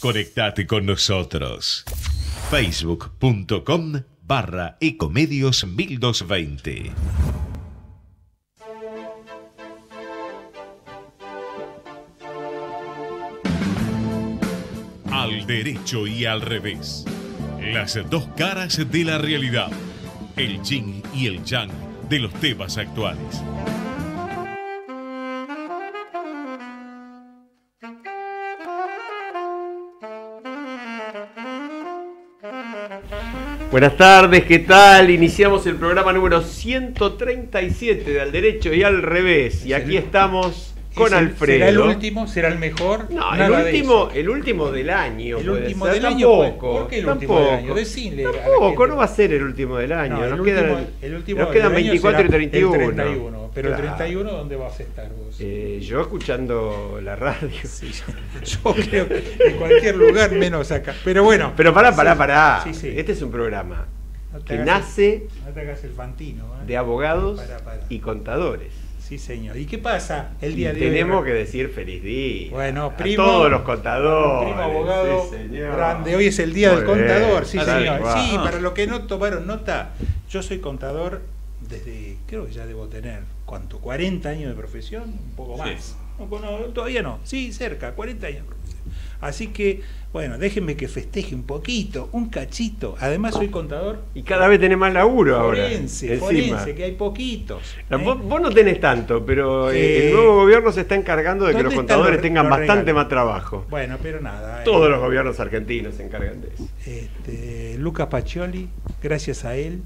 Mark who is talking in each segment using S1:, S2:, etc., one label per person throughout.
S1: Conectate con nosotros. Facebook.com barra Ecomedios 1220. Al derecho y al revés. Las dos caras de la realidad. El yin y el yang de los temas actuales.
S2: Buenas tardes, ¿qué tal? Iniciamos el programa número 137 de Al Derecho y al Revés. Y aquí estamos con Alfredo.
S3: ¿Será el último? ¿Será el mejor?
S2: No, el último, el último del año.
S3: El último
S2: ser.
S3: del año.
S2: Tampoco.
S3: ¿Por qué el
S2: tampoco.
S3: último del año? Decile
S2: Tampoco, no va a ser el último del año.
S3: No, el
S2: nos
S3: último,
S2: quedan,
S3: el último
S2: nos quedan
S3: año
S2: 24 y
S3: será
S2: 31.
S3: El 31. Pero
S2: Claro.
S3: el 31, ¿dónde vas a estar vos?
S2: Eh, yo escuchando la radio.
S3: Sí, yo creo que en cualquier lugar menos acá. Pero bueno.
S2: Pero pará, pará, pará.
S3: Sí, sí.
S2: Este es un programa
S3: No
S2: que
S3: hagas
S2: nace
S3: no el fantino. ¿eh?
S2: de abogados
S3: Pará, pará.
S2: y contadores.
S3: Sí, señor. ¿Y qué pasa el
S2: Y
S3: día de hoy?
S2: tenemos que decir feliz día.
S3: Bueno,
S2: a
S3: primo.
S2: todos los contadores.
S3: Primo abogado
S2: sí, señor.
S3: grande. Hoy es el día
S2: Muy
S3: del contador, sí, señor. Sí, para los que no tomaron nota, yo soy contador desde, creo que ya debo tener, ¿cuánto? 40 años de profesión, un poco más. No, no, todavía no, sí, cerca, 40 años de profesión. Así que, bueno, déjenme que festeje un poquito, un cachito. Además soy contador
S2: Y cada vez tenés más laburo ahora.
S3: forense,
S2: encima.
S3: que hay poquitos.
S2: No,
S3: ¿eh?
S2: vos, vos no tenés tanto, pero eh,
S3: Eh,
S2: el nuevo gobierno se está encargando de que los
S3: ¿dónde están
S2: contadores
S3: los-
S2: tengan
S3: los
S2: bastante más trabajo.
S3: Bueno, pero nada. eh,
S2: Todos los gobiernos argentinos se encargan de eso.
S3: este, Luca Pacioli, gracias a él,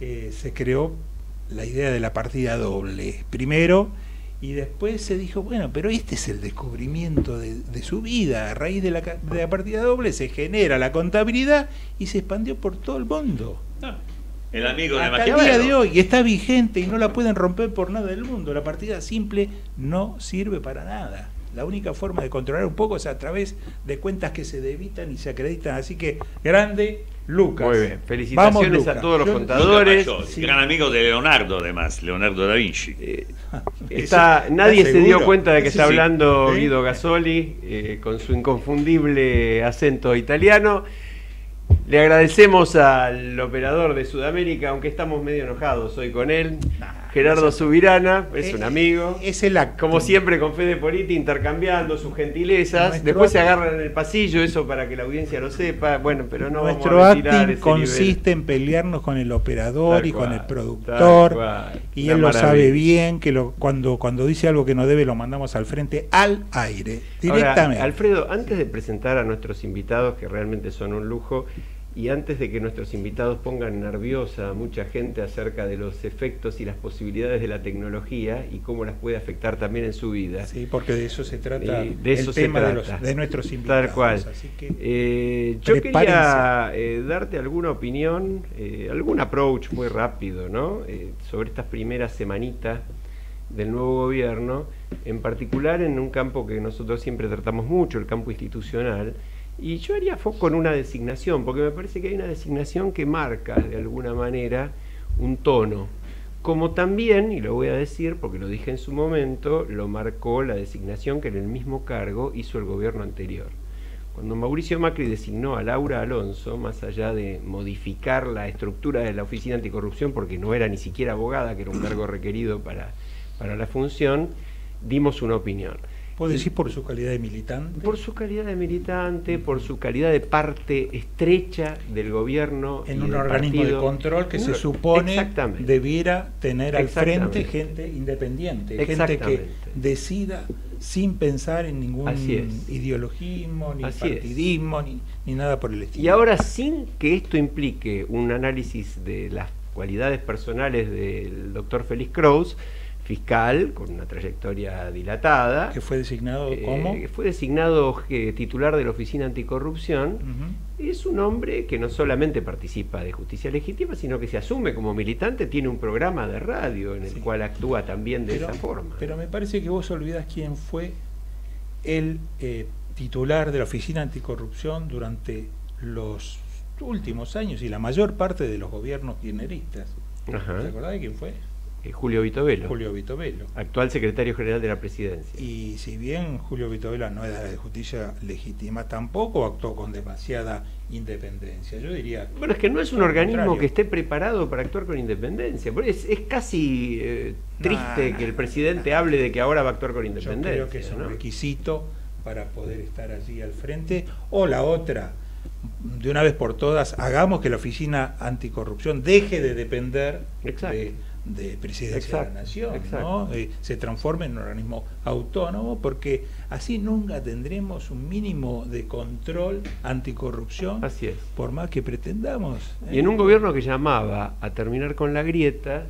S3: eh, se creó la idea de la partida doble. Primero, y después se dijo, bueno, pero este es el descubrimiento de, de su vida. A raíz de la, de la partida doble se genera la contabilidad y se expandió por todo el mundo.
S4: El amigo de
S3: Hasta el día de hoy está vigente y no la pueden romper por nada del mundo. La partida simple no sirve para nada. La única forma de controlar un poco es a través de cuentas que se debitan y se acreditan. Así que grande Lucas.
S2: Muy bien. Felicitaciones
S3: Lucas.
S2: a todos los
S3: Yo-
S2: contadores.
S3: Sí.
S4: Gran amigo de Leonardo, además, Leonardo da Vinci.
S2: Eh,
S3: Eso-
S2: nadie se dio cuenta de que
S4: Sí,
S2: está
S4: sí.
S2: hablando. Guido Gasoli eh, con su inconfundible acento italiano. Le agradecemos al operador de Sudamérica, aunque estamos medio enojados hoy con él,
S3: Nah,
S2: Gerardo Subirana, es
S3: Eh,
S2: un amigo.
S3: Es el acto.
S2: Como siempre con Fede Politi intercambiando sus gentilezas.
S3: Nuestro
S2: Después se agarran en el pasillo, eso para que la audiencia lo sepa. Bueno, pero no
S3: Nuestro
S2: vamos a retirar
S3: acting
S2: ese
S3: consiste en pelearnos con el operador
S2: Tal
S3: y con el productor. Y
S2: Una
S3: él lo sabe bien, que lo, cuando, cuando dice algo que no debe lo mandamos al frente, al aire,
S2: Ahora,
S3: directamente.
S2: Alfredo, antes de presentar a nuestros invitados, que realmente son un lujo, y antes de que nuestros invitados pongan nerviosa a mucha gente acerca de los efectos y las posibilidades de la tecnología y cómo las puede afectar también en su vida.
S3: Sí, porque de eso se trata
S2: de eso
S3: el
S2: se
S3: tema de,
S2: trata.
S3: los, de nuestros invitados.
S2: Tal cual.
S3: Así que,
S2: Eh, yo quería eh, darte alguna opinión, eh, algún approach muy rápido, ¿no? Eh, sobre estas primeras semanitas del nuevo gobierno, en particular en un campo que nosotros siempre tratamos mucho, el campo institucional. Y yo haría foco en una designación, porque me parece que hay una designación que marca de alguna manera un tono. Como también, y lo voy a decir porque lo dije en su momento, lo marcó la designación que en el mismo cargo hizo el gobierno anterior. Cuando Mauricio Macri designó a Laura Alonso, más allá de modificar la estructura de la Oficina Anticorrupción, porque no era ni siquiera abogada, que era un cargo requerido para, para la función, dimos una opinión.
S3: ¿Puedo decir por su calidad de militante?
S2: Por su calidad de militante, por su calidad de parte estrecha del gobierno.
S3: en
S2: y
S3: un
S2: del
S3: organismo
S2: partido.
S3: de control que se supone debiera tener al frente gente independiente, gente que decida sin pensar en ningún ideologismo, ni
S2: Así
S3: partidismo, ni, ni nada por el estilo.
S2: Y ahora, sin que esto implique un análisis de las cualidades personales del doctor Félix Kraus, fiscal, con una trayectoria dilatada,
S3: que fue designado
S2: eh,
S3: como
S2: fue designado eh, titular de la Oficina Anticorrupción, es un hombre que no solamente participa de justicia legítima, sino que se asume como militante, tiene un programa de radio en el
S3: Sí.
S2: cual actúa también de
S3: pero,
S2: esa forma.
S3: pero me parece que vos olvidás quién fue el eh, titular de la Oficina Anticorrupción durante los últimos años y la mayor parte de los gobiernos kirchneristas.
S2: Ajá.
S3: ¿Te acordás de quién fue?
S2: Eh, Julio Vitovelo,
S3: Julio Vitovelo.
S2: actual secretario general de la presidencia.
S3: Y si bien Julio Vitovelo no es de justicia legítima, tampoco actuó con demasiada independencia. Yo diría.
S2: Bueno, es que no es un organismo
S3: contrario.
S2: que esté preparado para actuar con independencia. Es, es casi eh, triste que el presidente hable de que ahora va a actuar con
S3: Yo
S2: independencia.
S3: creo que es un
S2: ¿no?
S3: requisito para poder estar allí al frente. O la otra, de una vez por todas, hagamos que la Oficina Anticorrupción deje de depender
S2: Exacto.
S3: de, de Presidencia
S2: Exacto,
S3: de la Nación. ¿no? Eh, se transforme en un organismo autónomo, porque así nunca tendremos un mínimo de control anticorrupción,
S2: Así es.
S3: por más que pretendamos. ¿eh?
S2: Y en un gobierno que llamaba a terminar con la grieta,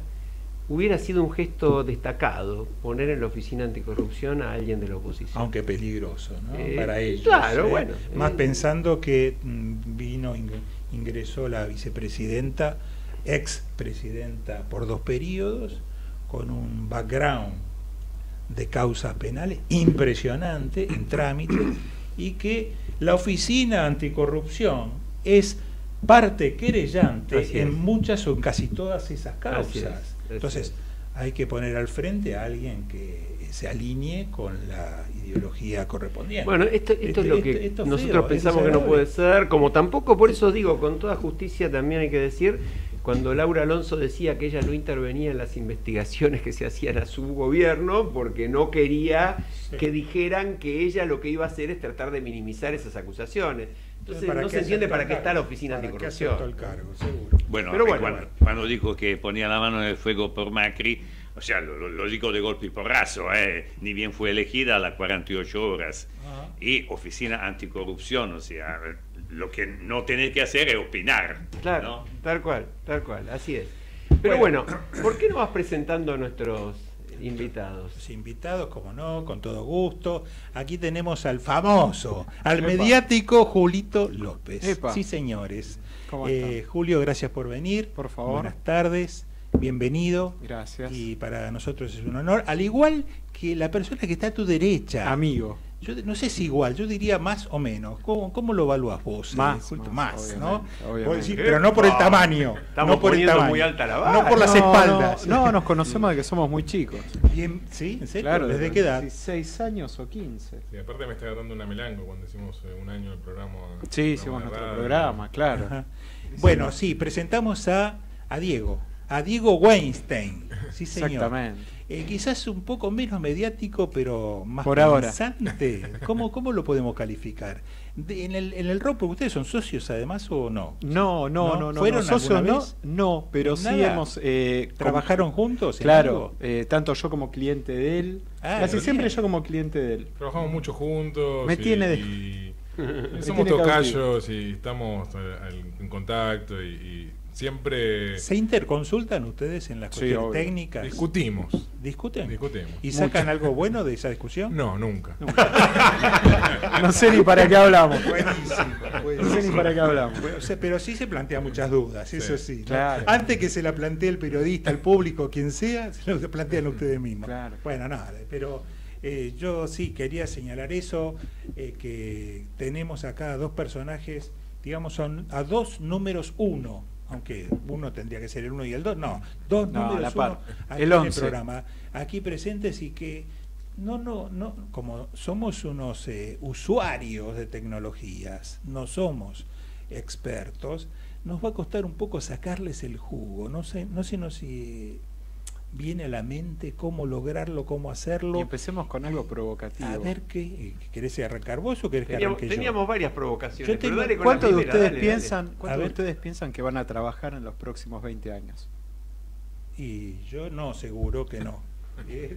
S2: hubiera sido un gesto destacado poner en la oficina anticorrupción a alguien de la oposición.
S3: aunque peligroso ¿no?
S2: Eh,
S3: para ellos.
S2: claro, bueno,
S3: Más pensando que mm, vino, ing- ingresó la vicepresidenta, ex presidenta por dos periodos, con un background de causas penales impresionante en trámite y que la oficina anticorrupción es parte querellante en muchas o en casi todas esas
S2: Así
S3: causas.
S2: es, así
S3: Entonces,
S2: es.
S3: hay que poner al frente a alguien que se alinee con la ideología correspondiente.
S2: Bueno, esto, esto
S3: Este-
S2: es lo
S3: esto-
S2: que
S3: esto es
S2: nosotros
S3: feo,
S2: pensamos que no puede ser, como tampoco, por eso digo, con toda justicia también hay que decir, cuando Laura Alonso decía que ella no intervenía en las investigaciones que se hacían a su gobierno porque no quería
S3: Sí.
S2: que dijeran que ella lo que iba a hacer es tratar de minimizar esas acusaciones. Entonces
S3: ¿Para
S2: no se entiende para qué está la oficina
S3: ¿Para qué
S2: anticorrupción.
S3: el cargo, seguro.
S4: Bueno,
S2: Pero bueno,
S4: cuando,
S2: bueno.
S4: cuando dijo que ponía la mano en el fuego por Macri, o sea, lo, lo- dijo de golpe y porrazo, eh, ni bien fue elegida a las 48 horas.
S3: Ajá.
S4: Y oficina anticorrupción, o sea, lo que no tenés que hacer es opinar.
S2: Claro,
S4: ¿no?
S2: tal cual, tal cual, así es. Pero bueno, ¿por qué no vas presentando a nuestros invitados?
S3: Los invitados, como no, con todo gusto. Aquí tenemos al famoso, al
S5: Epa.
S3: mediático Julito López.
S5: Epa.
S3: Sí, señores.
S5: ¿Cómo
S3: Eh? Julio, gracias por venir.
S5: Por favor.
S3: Buenas tardes, bienvenido.
S5: Gracias.
S3: Y para nosotros es un honor, al igual que la persona que está a tu derecha.
S5: Amigo.
S3: Yo no sé si igual, yo diría más o menos. ¿Cómo, cómo lo evalúas vos? eh,
S5: Más, más,
S3: más,
S5: obviamente,
S3: ¿no?
S5: obviamente.
S3: Decís, pero no por el tamaño.
S2: Estamos
S3: no por el tamaño.
S2: muy alta la vara.
S3: No por las
S5: No,
S3: espaldas.
S5: No, no, nos conocemos de que somos muy chicos.
S3: Bien, ¿Sí? ¿En serio?
S5: Claro,
S3: ¿Desde qué edad?
S5: 16 años o 15.
S6: Sí, aparte me está agarrando una melango cuando hicimos eh, un año el programa.
S5: Sí, hicimos nuestro
S6: radio.
S5: programa, claro.
S3: Ajá. Bueno, sí, presentamos a, a Diego, a Diego Weinstein. Sí, señor.
S5: Exactamente.
S3: Eh, quizás un poco menos mediático, pero más
S5: Por ahora.
S3: pensante. ¿Cómo, ¿Cómo lo podemos calificar? De- en, el, en el ROP, ¿ustedes son socios además o no?
S5: No, no,
S3: ¿No?
S5: no.
S3: ¿Fueron
S5: no, socios no, no, pero sí hemos eh,
S3: ¿Trabajaron juntos?
S5: Claro, eh, tanto yo como cliente de él.
S3: Ah,
S5: casi
S3: bien.
S5: siempre yo como cliente de él.
S6: Trabajamos mucho juntos.
S5: Me
S6: y,
S5: tiene de-
S6: y- somos tocayos y estamos en contacto y, y siempre
S3: ¿Se interconsultan ustedes en las
S5: Sí,
S3: cuestiones
S5: obvio.
S3: técnicas?
S6: discutimos.
S3: ¿Discuten?
S6: Discutimos.
S3: ¿Y sacan
S5: Mucho.
S3: algo bueno de esa discusión?
S6: No, nunca.
S5: No sé ni para qué hablamos.
S3: Buenísimo,
S5: No sé ni para qué hablamos.
S3: Pero sí se plantea muchas dudas, eso sí. ¿no?
S5: Claro.
S3: Antes que se la plantee el periodista, el público, quien sea, se lo plantean ustedes mismos.
S5: Claro.
S3: Bueno, nada, pero eh, yo sí quería señalar eso, eh, que tenemos acá dos personajes, digamos, son a dos números uno, aunque uno tendría que ser el uno y el dos, no, dos
S5: No,
S3: números uno aquí
S5: El
S3: en el programa, aquí presentes y que no, no, no, como somos unos eh, usuarios de tecnologías, no somos expertos, nos va a costar un poco sacarles el jugo. No sé, no sé no si viene a la mente cómo lograrlo, cómo hacerlo.
S5: Y empecemos con algo provocativo.
S3: A ver qué, eh, ¿querés arrancar vos o querés que
S2: Teníamos,
S3: arranque yo?
S2: teníamos varias provocaciones.
S3: Yo
S2: pero
S3: tengo-
S2: dale con la
S5: ¿Cuántos de ustedes
S2: dale,
S5: piensan, cuántos de ustedes piensan que van a trabajar en los próximos 20 años?
S3: Y yo no, seguro que no. Eh,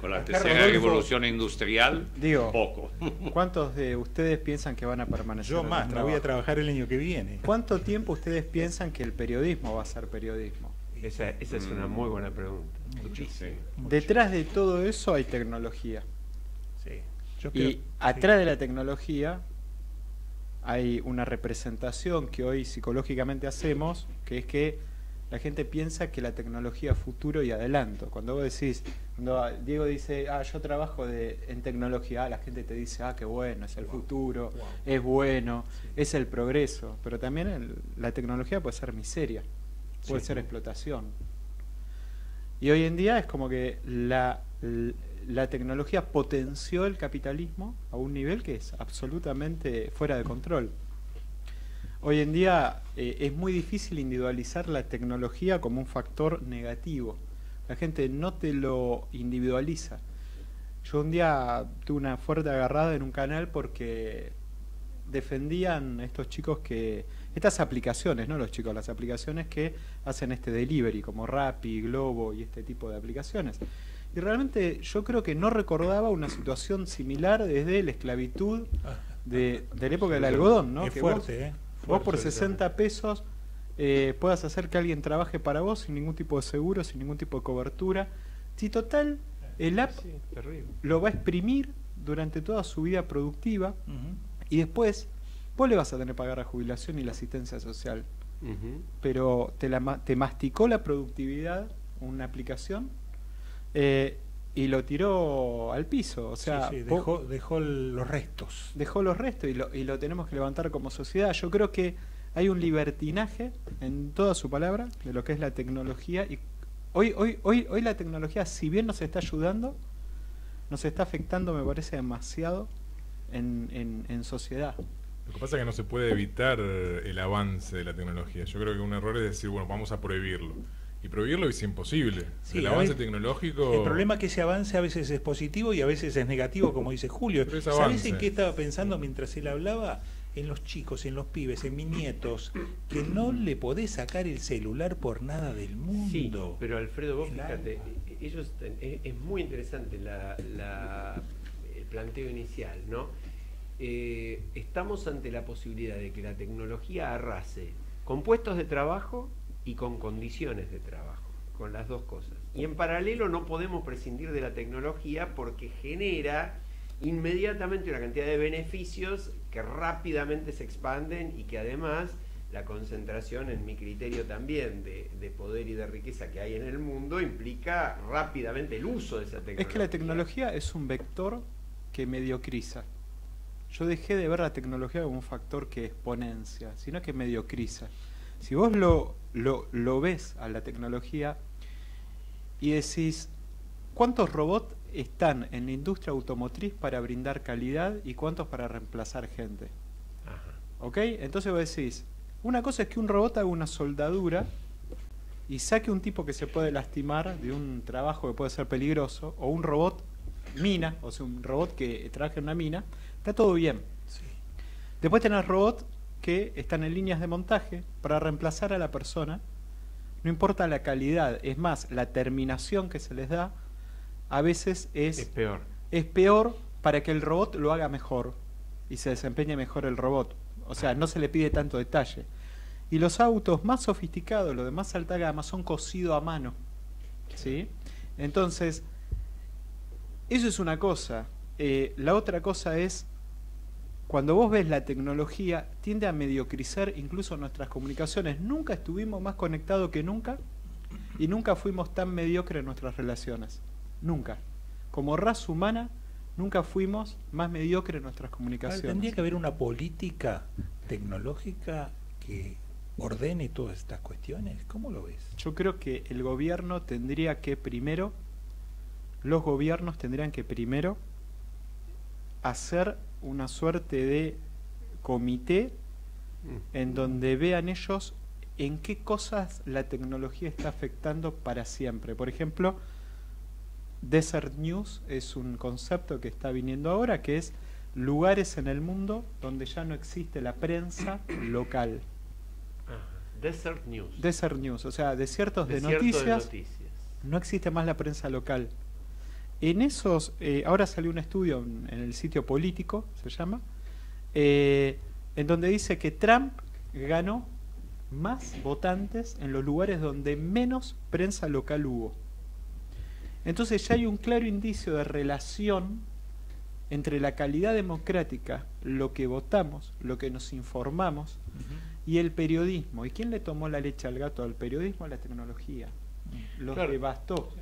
S4: Con la tercera revolución industrial,
S5: Digo,
S4: poco.
S5: ¿cuántos de ustedes piensan que van a permanecer?
S3: Yo más, no voy a trabajar el año que viene.
S5: ¿Cuánto tiempo ustedes piensan que el periodismo va a ser periodismo?
S2: Esa, esa es una muy buena pregunta.
S3: Muchísimo. mucho.
S5: Detrás de todo eso hay tecnología.
S3: Sí. Yo creo-
S5: Y
S3: sí.
S5: atrás de la tecnología hay una representación que hoy psicológicamente hacemos, que es que la gente piensa que la tecnología es futuro y adelanto. Cuando vos decís, cuando Diego dice, ah, yo trabajo de, en tecnología, ah, la gente te dice, ah, qué bueno, es el futuro,
S3: Wow.
S5: es bueno, es el progreso. Pero también el- la tecnología puede ser miseria, puede
S3: Sí.
S5: ser explotación. Y hoy en día es como que la, la tecnología potenció el capitalismo a un nivel que es absolutamente fuera de control. Hoy en día eh, es muy difícil individualizar la tecnología como un factor negativo. La gente no te lo individualiza. Yo un día tuve una fuerte agarrada en un canal porque defendían estos chicos que estas aplicaciones, no los chicos, las aplicaciones que hacen este delivery como Rappi, Globo y este tipo de aplicaciones. Y realmente yo creo que no recordaba una situación similar desde la esclavitud de, de la época del algodón, ¿no?
S3: Es
S5: que
S3: fuerte,
S5: vos,
S3: ¿eh?
S5: vos por
S3: Fuerte,
S5: 60 pesos eh, puedas hacer que alguien trabaje para vos sin ningún tipo de seguro, sin ningún tipo de cobertura. Si total, el app
S2: Sí,
S5: lo va a exprimir durante toda su vida productiva y después vos le vas a tener que pagar la jubilación y la asistencia social. Pero te, la, te masticó la productividad una aplicación eh, y lo tiró al piso. O sea,
S3: Sí, sí,
S5: vos-
S3: dejó, los restos.
S5: dejó los restos y lo, y lo tenemos que levantar como sociedad. Yo creo que hay un libertinaje en toda su palabra de lo que es la tecnología y hoy, hoy, hoy, hoy la tecnología, si bien nos está ayudando, nos está afectando, me parece, demasiado en, en, en sociedad.
S6: Lo que pasa es que no se puede evitar el avance de la tecnología. Yo creo que un error es decir, bueno, vamos a prohibirlo. Y prohibirlo es imposible.
S3: Sí,
S6: el avance tecnológico...
S3: El problema es que ese avance a veces es positivo y a veces es negativo, como dice Julio.
S6: Pero es
S3: ¿Sabés
S6: avance.
S3: en qué estaba pensando mientras él hablaba? En los chicos, en los pibes, en mis nietos, que no le podés sacar el celular por nada del
S2: Sí,
S3: mundo.
S2: pero Alfredo, vos
S3: El
S2: fíjate,
S3: alma.
S2: eh, ellos es, es muy interesante la, la- el planteo inicial, ¿no? Eh, estamos ante la posibilidad de que la tecnología arrase con puestos de trabajo y con condiciones de trabajo, con las dos cosas. Y en paralelo no podemos prescindir de la tecnología porque genera inmediatamente una cantidad de beneficios que rápidamente se expanden y que además la concentración, en mi criterio también, de, de poder y de riqueza que hay en el mundo implica rápidamente el uso de esa tecnología.
S5: Es que la tecnología es un vector que mediocriza. Yo dejé de ver la tecnología como un factor que exponencia, sino que mediocriza. Si vos lo, lo, lo ves a la tecnología y decís, ¿cuántos robots están en la industria automotriz para brindar calidad y cuántos para reemplazar gente?
S2: Ajá.
S5: ¿Ok? Entonces vos decís, una cosa es que un robot haga una soldadura y saque un tipo que se puede lastimar de un trabajo que puede ser peligroso, o un robot mina, o sea, un robot que trabaja en una mina, está todo bien.
S3: Sí.
S5: Después tenés robots que están en líneas de montaje para reemplazar a la persona. No importa la calidad, es más, la terminación que se les da a veces
S2: Es
S5: es,
S2: peor.
S5: es peor para que el robot lo haga mejor y se desempeñe mejor el robot. O sea, no se le pide tanto detalle. Y los autos más sofisticados, los de más alta gama, son cosidos a mano. ¿Sí? Entonces, eso es una cosa. Eh, la otra cosa es, cuando vos ves la tecnología, tiende a mediocrizar incluso nuestras comunicaciones. Nunca estuvimos más conectados que nunca y nunca fuimos tan mediocres en nuestras relaciones. Nunca. Como raza humana, nunca fuimos más mediocres en nuestras comunicaciones.
S3: Tendría que haber una política tecnológica que ordene todas estas cuestiones. ¿Cómo lo ves?
S5: Yo creo que el gobierno tendría que primero, los gobiernos tendrían que primero hacer una suerte de comité
S2: Mm.
S5: en donde vean ellos en qué cosas la tecnología está afectando para siempre. Por ejemplo, Desert News es un concepto que está viniendo ahora, que es lugares en el mundo donde ya no existe la prensa local.
S2: Ajá. Desert News.
S5: Desert News, o sea, desiertos de noticias. no existe más la prensa local. En esos, eh, ahora salió un estudio en, en el sitio político, se llama, eh, en donde dice que Trump ganó más votantes en los lugares donde menos prensa local hubo. Entonces ya hay un claro indicio de relación entre la calidad democrática, lo que votamos, lo que nos informamos, y el periodismo. ¿Y quién le tomó la leche al gato al periodismo? La tecnología. Los
S2: Claro.
S5: devastó.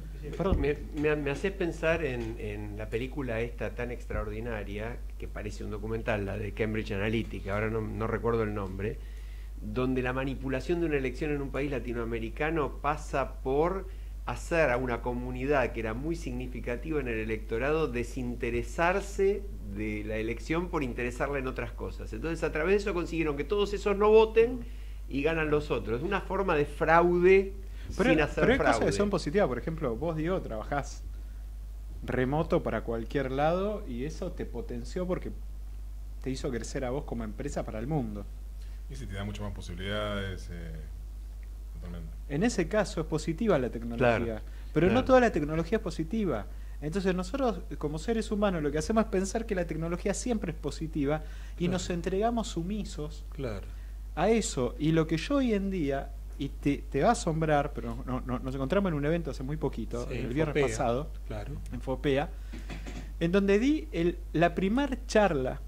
S2: Me, me, me hace pensar en, la película esta tan extraordinaria, que parece un documental, la de Cambridge Analytica, ahora no, recuerdo el nombre, donde la manipulación de una elección en un país latinoamericano pasa por hacer a una comunidad que era muy significativa en el electorado desinteresarse de la elección por interesarle en otras cosas. Entonces a través de eso consiguieron que todos esos no voten y ganan los otros. Una forma de fraude
S5: Pero,
S2: sin hacer
S5: pero hay
S2: fraude.
S5: cosas que son positivas. Por ejemplo, vos, Diego, trabajás remoto para cualquier lado y eso te potenció porque te hizo crecer a vos como empresa para el mundo.
S6: Y si te da muchas más posibilidades. eh, totalmente.
S5: En ese caso es positiva la tecnología,
S2: Claro,
S5: pero no toda la tecnología es positiva. Entonces nosotros como seres humanos lo que hacemos es pensar que la tecnología siempre es positiva y
S3: Claro.
S5: nos entregamos sumisos
S3: Claro.
S5: a eso. Y lo que yo hoy en día, y te, te va a asombrar, pero no- no- nos encontramos en un evento hace muy poquito,
S3: Sí,
S5: el viernes
S3: Fopea.
S5: pasado,
S3: Claro.
S5: en Fopea, en donde di el- la primer charla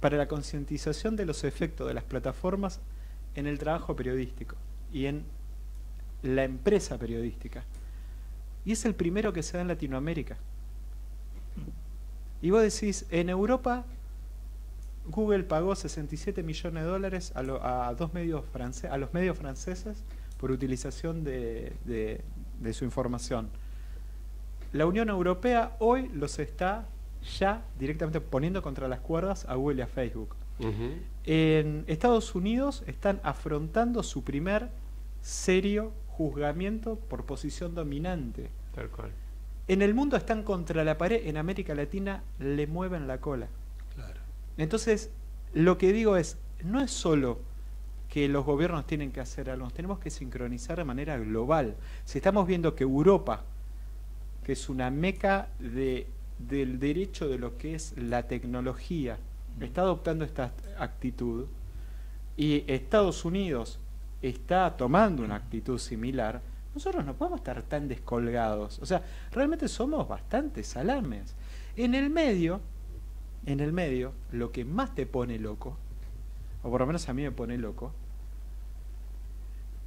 S5: para la concientización de los efectos de las plataformas en el trabajo periodístico y en la empresa periodística. Y es el primero que se da en Latinoamérica. Y vos decís, en Europa Google pagó 67 millones de dólares a, lo- a dos medios a los medios franceses por utilización de, de- de su información. La Unión Europea hoy los está ya directamente poniendo contra las cuerdas a Google y a Facebook. En Estados Unidos están afrontando su primer serio juzgamiento por posición dominante.
S2: Tal cual.
S5: En el mundo están contra la pared, en América Latina le mueven la cola. Entonces, lo que digo es, no es solo que los gobiernos tienen que hacer algo, nos tenemos que sincronizar de manera global. Si estamos viendo que Europa, que es una meca de, del derecho de lo que es la tecnología, está adoptando esta actitud, y Estados Unidos está tomando una actitud similar, nosotros no podemos estar tan descolgados. O sea, realmente somos bastante salames. En el medio, en el medio, lo que más te pone loco, o por lo menos a mí me pone loco,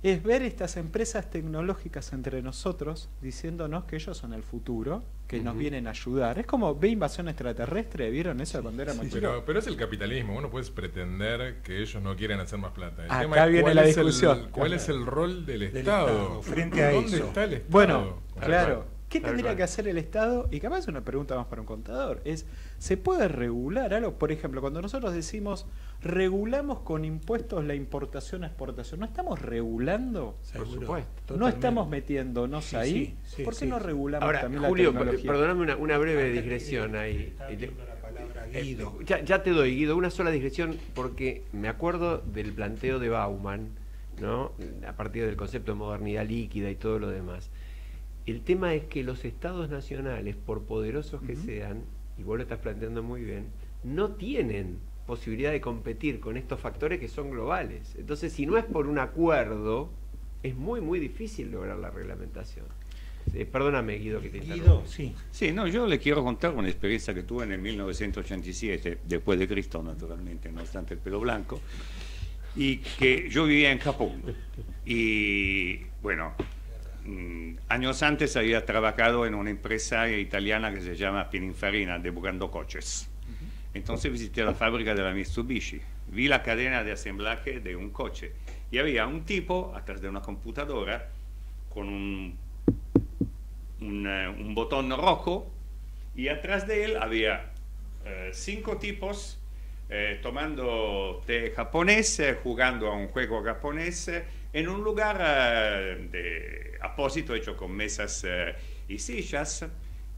S5: es ver estas empresas tecnológicas entre nosotros diciéndonos que ellos son el futuro, que nos vienen a ayudar. Es como ve invasión extraterrestre, ¿vieron eso cuando era más chico?
S6: Pero, pero es el capitalismo, vos no puedes pretender que ellos no quieren hacer más plata. El
S5: Acá
S6: tema es
S5: viene
S6: cuál
S5: la
S6: es el-
S5: discusión.
S6: ¿Cuál es el rol del,
S3: Del
S6: Estado?
S3: Estado, frente a
S6: ¿Dónde
S3: eso.
S6: está el Estado?
S5: Bueno, claro. ¿Qué tendría que hacer el Estado? Y capaz es una pregunta más para un contador. Es, ¿se puede regular algo? Por ejemplo, cuando nosotros decimos regulamos con impuestos la importación exportación, ¿no estamos regulando?
S3: Seguro,
S2: supuesto.
S5: ¿No estamos metiéndonos
S3: Sí,
S5: ahí?
S3: sí, sí,
S5: ¿Por qué
S3: sí,
S5: no regulamos
S2: Ahora,
S5: también
S2: Julio,
S5: la tecnología?
S2: perdóname una, una breve
S3: Acá
S2: digresión ahí. Eh,
S3: Guido.
S2: ya, ya te doy, Guido, una sola digresión porque me acuerdo del planteo de Bauman, ¿no? A partir del concepto de modernidad líquida y todo lo demás. El tema es que los estados nacionales, por poderosos que sean, y vos lo estás planteando muy bien, no tienen posibilidad de competir con estos factores que son globales. Entonces, si no es por un acuerdo, es muy, muy difícil lograr la reglamentación. Eh, perdóname, Guido, que te
S3: Guido, sí.
S4: Sí, no, yo le quiero contar una experiencia que tuve en el 1987, después de Cristo, naturalmente, no obstante el pelo blanco, y que yo vivía en Japón. Y bueno, años antes había trabajado en una empresa italiana que se llama Pininfarina, dibujando coches. Entonces visité la fábrica de la Mitsubishi, vi la cadena de asemblaje de un coche. Y había un tipo atrás de una computadora con un un, un botón rojo. Y atrás de él había eh, cinco tipos eh, tomando té japonés, eh, jugando a un juego japonés eh, en un lugar eh, de apósito hecho con mesas eh, y sillas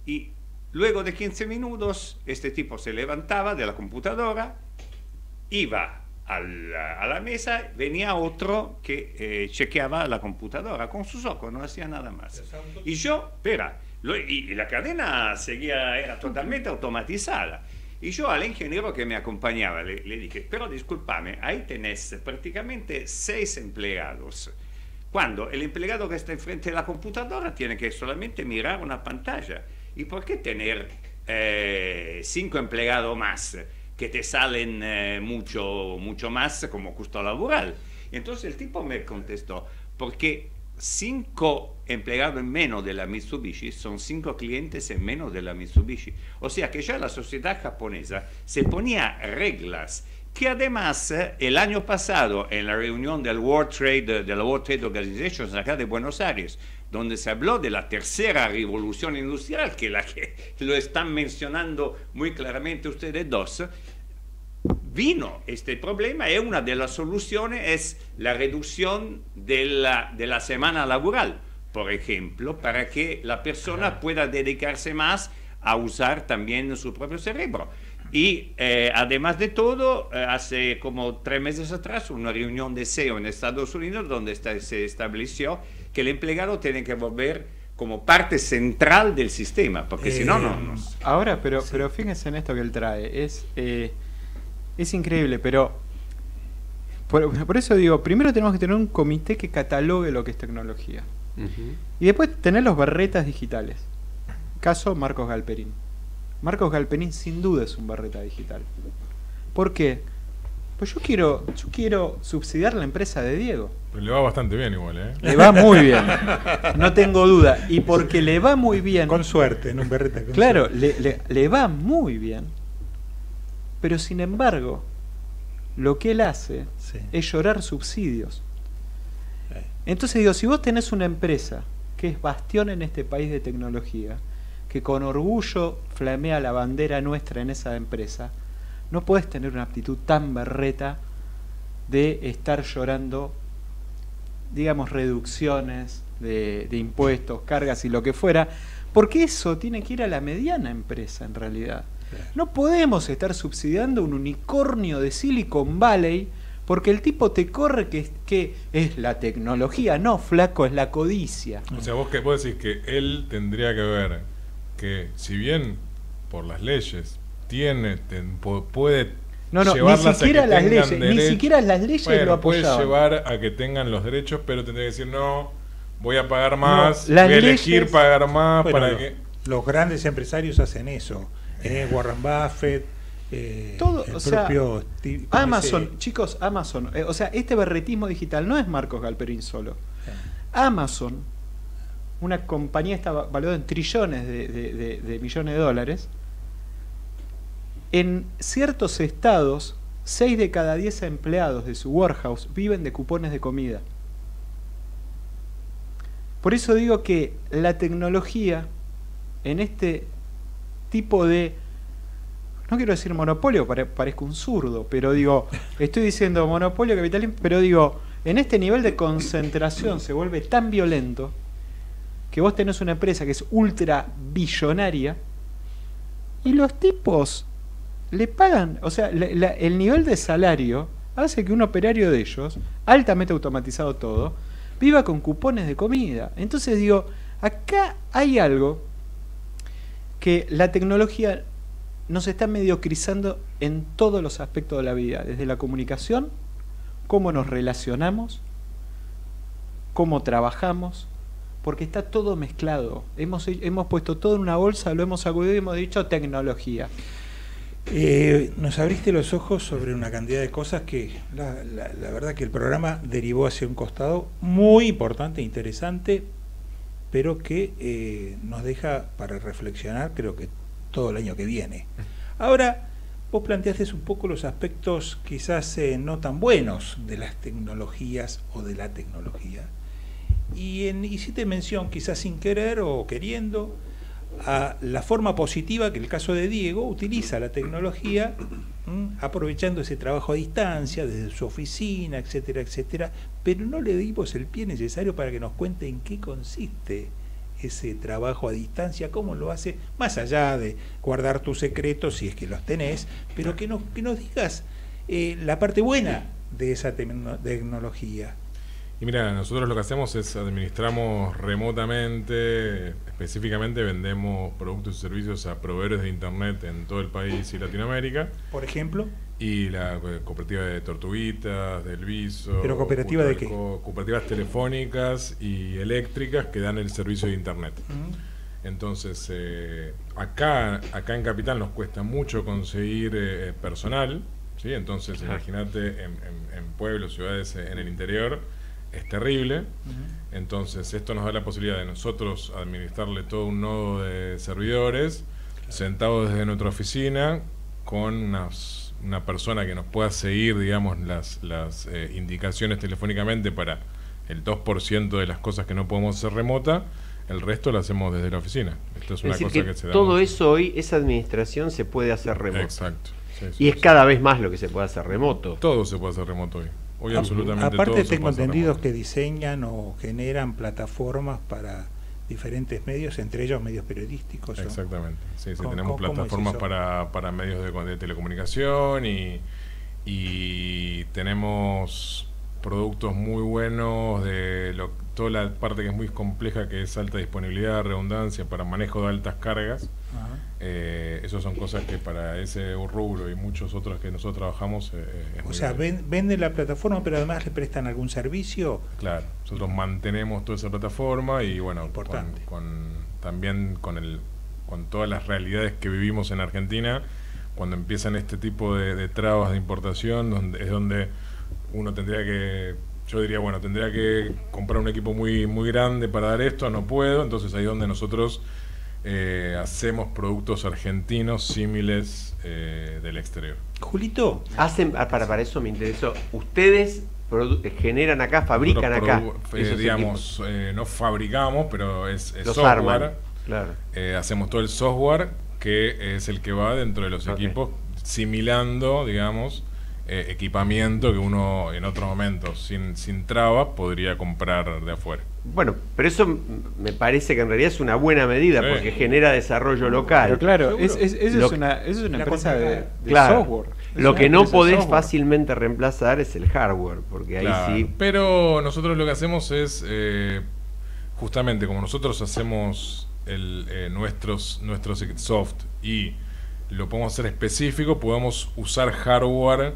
S4: y luego de 15 minutos este tipo se levantaba de la computadora iba al- a la mesa, venía otro que eh, chequeaba la computadora con sus ojos, no hacía nada más. Y yo, espera, lo- y, y la cadena seguía, era totalmente automatizada. Y yo al ingeniero que me acompañaba le, le dije, pero discúlpame, ahí tenés prácticamente seis empleados. Cuando el empleado que está enfrente de la computadora tiene que solamente mirar una pantalla. ¿Y por qué tener eh, cinco empleados más que te salen eh, mucho, mucho más como costo laboral? Y entonces el tipo me contestó, porque cinco empleados en menos de la Mitsubishi son cinco clientes en menos de la Mitsubishi. O sea que ya la sociedad japonesa se ponía reglas que además eh, el año pasado en la reunión del World Trade, de la World Trade Organization acá de Buenos Aires, donde se habló de la tercera revolución industrial, que la que lo están mencionando muy claramente ustedes dos, vino este problema y una de las soluciones es la reducción de la, de la semana laboral, por ejemplo, para que la persona pueda dedicarse más a usar también su propio cerebro. Y eh, además de todo, eh, hace como tres meses atrás, una reunión de SEO en Estados Unidos donde se estableció que el empleado tiene que volver como parte central del sistema, porque si no, no.
S5: Eh, ahora, pero, pero fíjense en esto que él trae. Es, es increíble, pero por, eso digo, primero tenemos que tener un comité que catalogue lo que es tecnología. Y después tener los barretas digitales. Caso Marcos Galperín. Marcos Galperín sin duda es un barreta digital. ¿Por qué? Pues yo quiero, yo quiero subsidiar la empresa de Diego.
S6: Pero le va bastante bien igual, ¿eh?
S5: Le va muy bien. No tengo duda. Y porque le va muy bien.
S3: Con suerte, en un berreta.
S5: claro, Le, le va muy bien. Pero sin embargo, lo que él hace es llorar subsidios. Entonces digo, si vos tenés una empresa que es bastión en este país de tecnología, que con orgullo flamea la bandera nuestra en esa empresa, no puedes tener una actitud tan berreta de estar llorando, digamos, reducciones de, de impuestos, cargas y lo que fuera, porque eso tiene que ir a la mediana empresa en realidad. No podemos estar subsidiando un unicornio de Silicon Valley porque el tipo te corre que, que es la tecnología, no, flaco, es la codicia.
S6: O sea, vos, que, vos decís que él tendría que ver que si bien por las leyes tiene, puede
S5: no, no, ni siquiera las leyes, ni siquiera las leyes lo
S6: puede llevar a que tengan los derechos, pero tendría que decir no, voy a pagar más, voy a elegir pagar más para que
S3: los grandes empresarios hacen eso eh, Warren Buffett,
S5: eh, todo, el propio Amazon, chicos, Amazon, eh, o sea, este berretismo digital no es Marcos Galperín solo. Amazon, una compañía está valorada en trillones de, millones de dólares, en ciertos estados, 6 de cada 10 empleados de su warehouse viven de cupones de comida. Por eso digo que la tecnología en este tipo de, no quiero decir monopolio, parezco un zurdo, pero digo, estoy diciendo monopolio, capitalismo, pero digo, en este nivel de concentración se vuelve tan violento que vos tenés una empresa que es ultra billonaria y los tipos le pagan, o sea, el nivel de salario hace que un operario de ellos, altamente automatizado todo, viva con cupones de comida. Entonces digo, acá hay algo que la tecnología nos está mediocrizando en todos los aspectos de la vida, desde la comunicación, cómo nos relacionamos, cómo trabajamos, porque está todo mezclado. Hemos, hemos puesto todo en una bolsa, lo hemos sacudido y hemos dicho tecnología.
S3: Eh, nos abriste los ojos sobre una cantidad de cosas que la, verdad que el programa derivó hacia un costado muy importante, interesante, pero que eh, nos deja para reflexionar creo que todo el año que viene. Ahora, vos planteaste un poco los aspectos quizás eh, no tan buenos de las tecnologías o de la tecnología. Y en, hiciste mención, quizás sin querer o queriendo, a la forma positiva que el caso de Diego utiliza la tecnología aprovechando ese trabajo a distancia desde su oficina, etcétera, etcétera, pero no le dimos el pie necesario para que nos cuente en qué consiste ese trabajo a distancia, cómo lo hace, más allá de guardar tus secretos si es que los tenés, pero que nos, que nos digas eh, la parte buena de esa tecnología.
S6: Y mira, nosotros lo que hacemos es administramos remotamente, específicamente vendemos productos y servicios a proveedores de Internet en todo el país y Latinoamérica.
S3: Por ejemplo.
S6: Y la cooperativa de Tortuguitas, del Viso.
S3: ¿Pero cooperativa de qué?
S6: Cooperativas telefónicas y eléctricas que dan el servicio de Internet. Entonces, eh, acá, acá en Capital nos cuesta mucho conseguir eh, personal, ¿sí? Entonces, imagínate en, en pueblos, ciudades en el interior es terrible. Entonces, esto nos da la posibilidad de nosotros administrarle todo un nodo de servidores, sentados desde nuestra oficina, con una persona que nos pueda seguir, digamos, las, las eh, indicaciones telefónicamente para el 2% de las cosas que no podemos hacer remota, el resto lo hacemos desde la oficina. Esto es una
S2: decir
S6: cosa
S2: que
S6: que, se da
S2: todo
S6: mucho.
S2: eso hoy, esa administración se puede hacer remoto.
S6: Exacto. sí, sí,
S2: Y es
S6: sí.
S2: cada vez más lo que se puede hacer remoto.
S6: Todo se puede hacer remoto hoy. Hoy absolutamente todo
S3: Aparte
S6: se
S3: tengo entendido que diseñan o generan plataformas para diferentes medios, entre ellos medios periodísticos.
S6: Exactamente. Sí, sí,
S3: ¿Cómo-
S6: tenemos
S3: es
S6: plataformas para, para medios de, de telecomunicación y, y tenemos productos muy buenos de lo- toda la parte que es muy compleja, que es alta disponibilidad, redundancia, para manejo de altas cargas. Eh, esas son cosas que para ese rubro y muchos otros que nosotros trabajamos eh, es
S3: O sea, ven- venden la plataforma, pero además le prestan algún servicio.
S6: Claro, nosotros mantenemos toda esa plataforma y bueno, con- también con el con todas las realidades que vivimos en Argentina, cuando empiezan este tipo de, de trabas de importación, donde es donde uno tendría que, yo diría, bueno, tendría que comprar un equipo muy muy grande para dar esto, no puedo, entonces ahí es donde nosotros eh, hacemos productos argentinos símiles eh, del exterior.
S3: Julito,
S2: Hacen, ah, para, para eso me interesó. Ustedes eh, generan acá, fabrican acá.
S6: eh, digamos, eh, no fabricamos, pero es, es
S2: Los
S6: software.
S2: arman. Claro.
S6: Hacemos todo el software que es el que va dentro de los equipos, similando, digamos, eh, equipamiento que uno en otros momentos sin, sin traba podría comprar de afuera.
S2: Bueno, pero eso me parece que en realidad es una buena medida
S6: Sí.
S2: porque genera desarrollo local.
S5: Pero claro,
S3: Seguro.
S5: es, es- eso,
S2: Lo
S5: es una, eso es una empresa de,
S3: contracara.
S5: de
S2: Claro.
S5: software. Es
S2: Lo que no podés
S5: software.
S2: fácilmente reemplazar es el hardware, porque ahí sí.
S6: Pero nosotros lo que hacemos es, eh, justamente como nosotros hacemos el, eh, nuestros, nuestros soft y lo podemos hacer específico, podemos usar hardware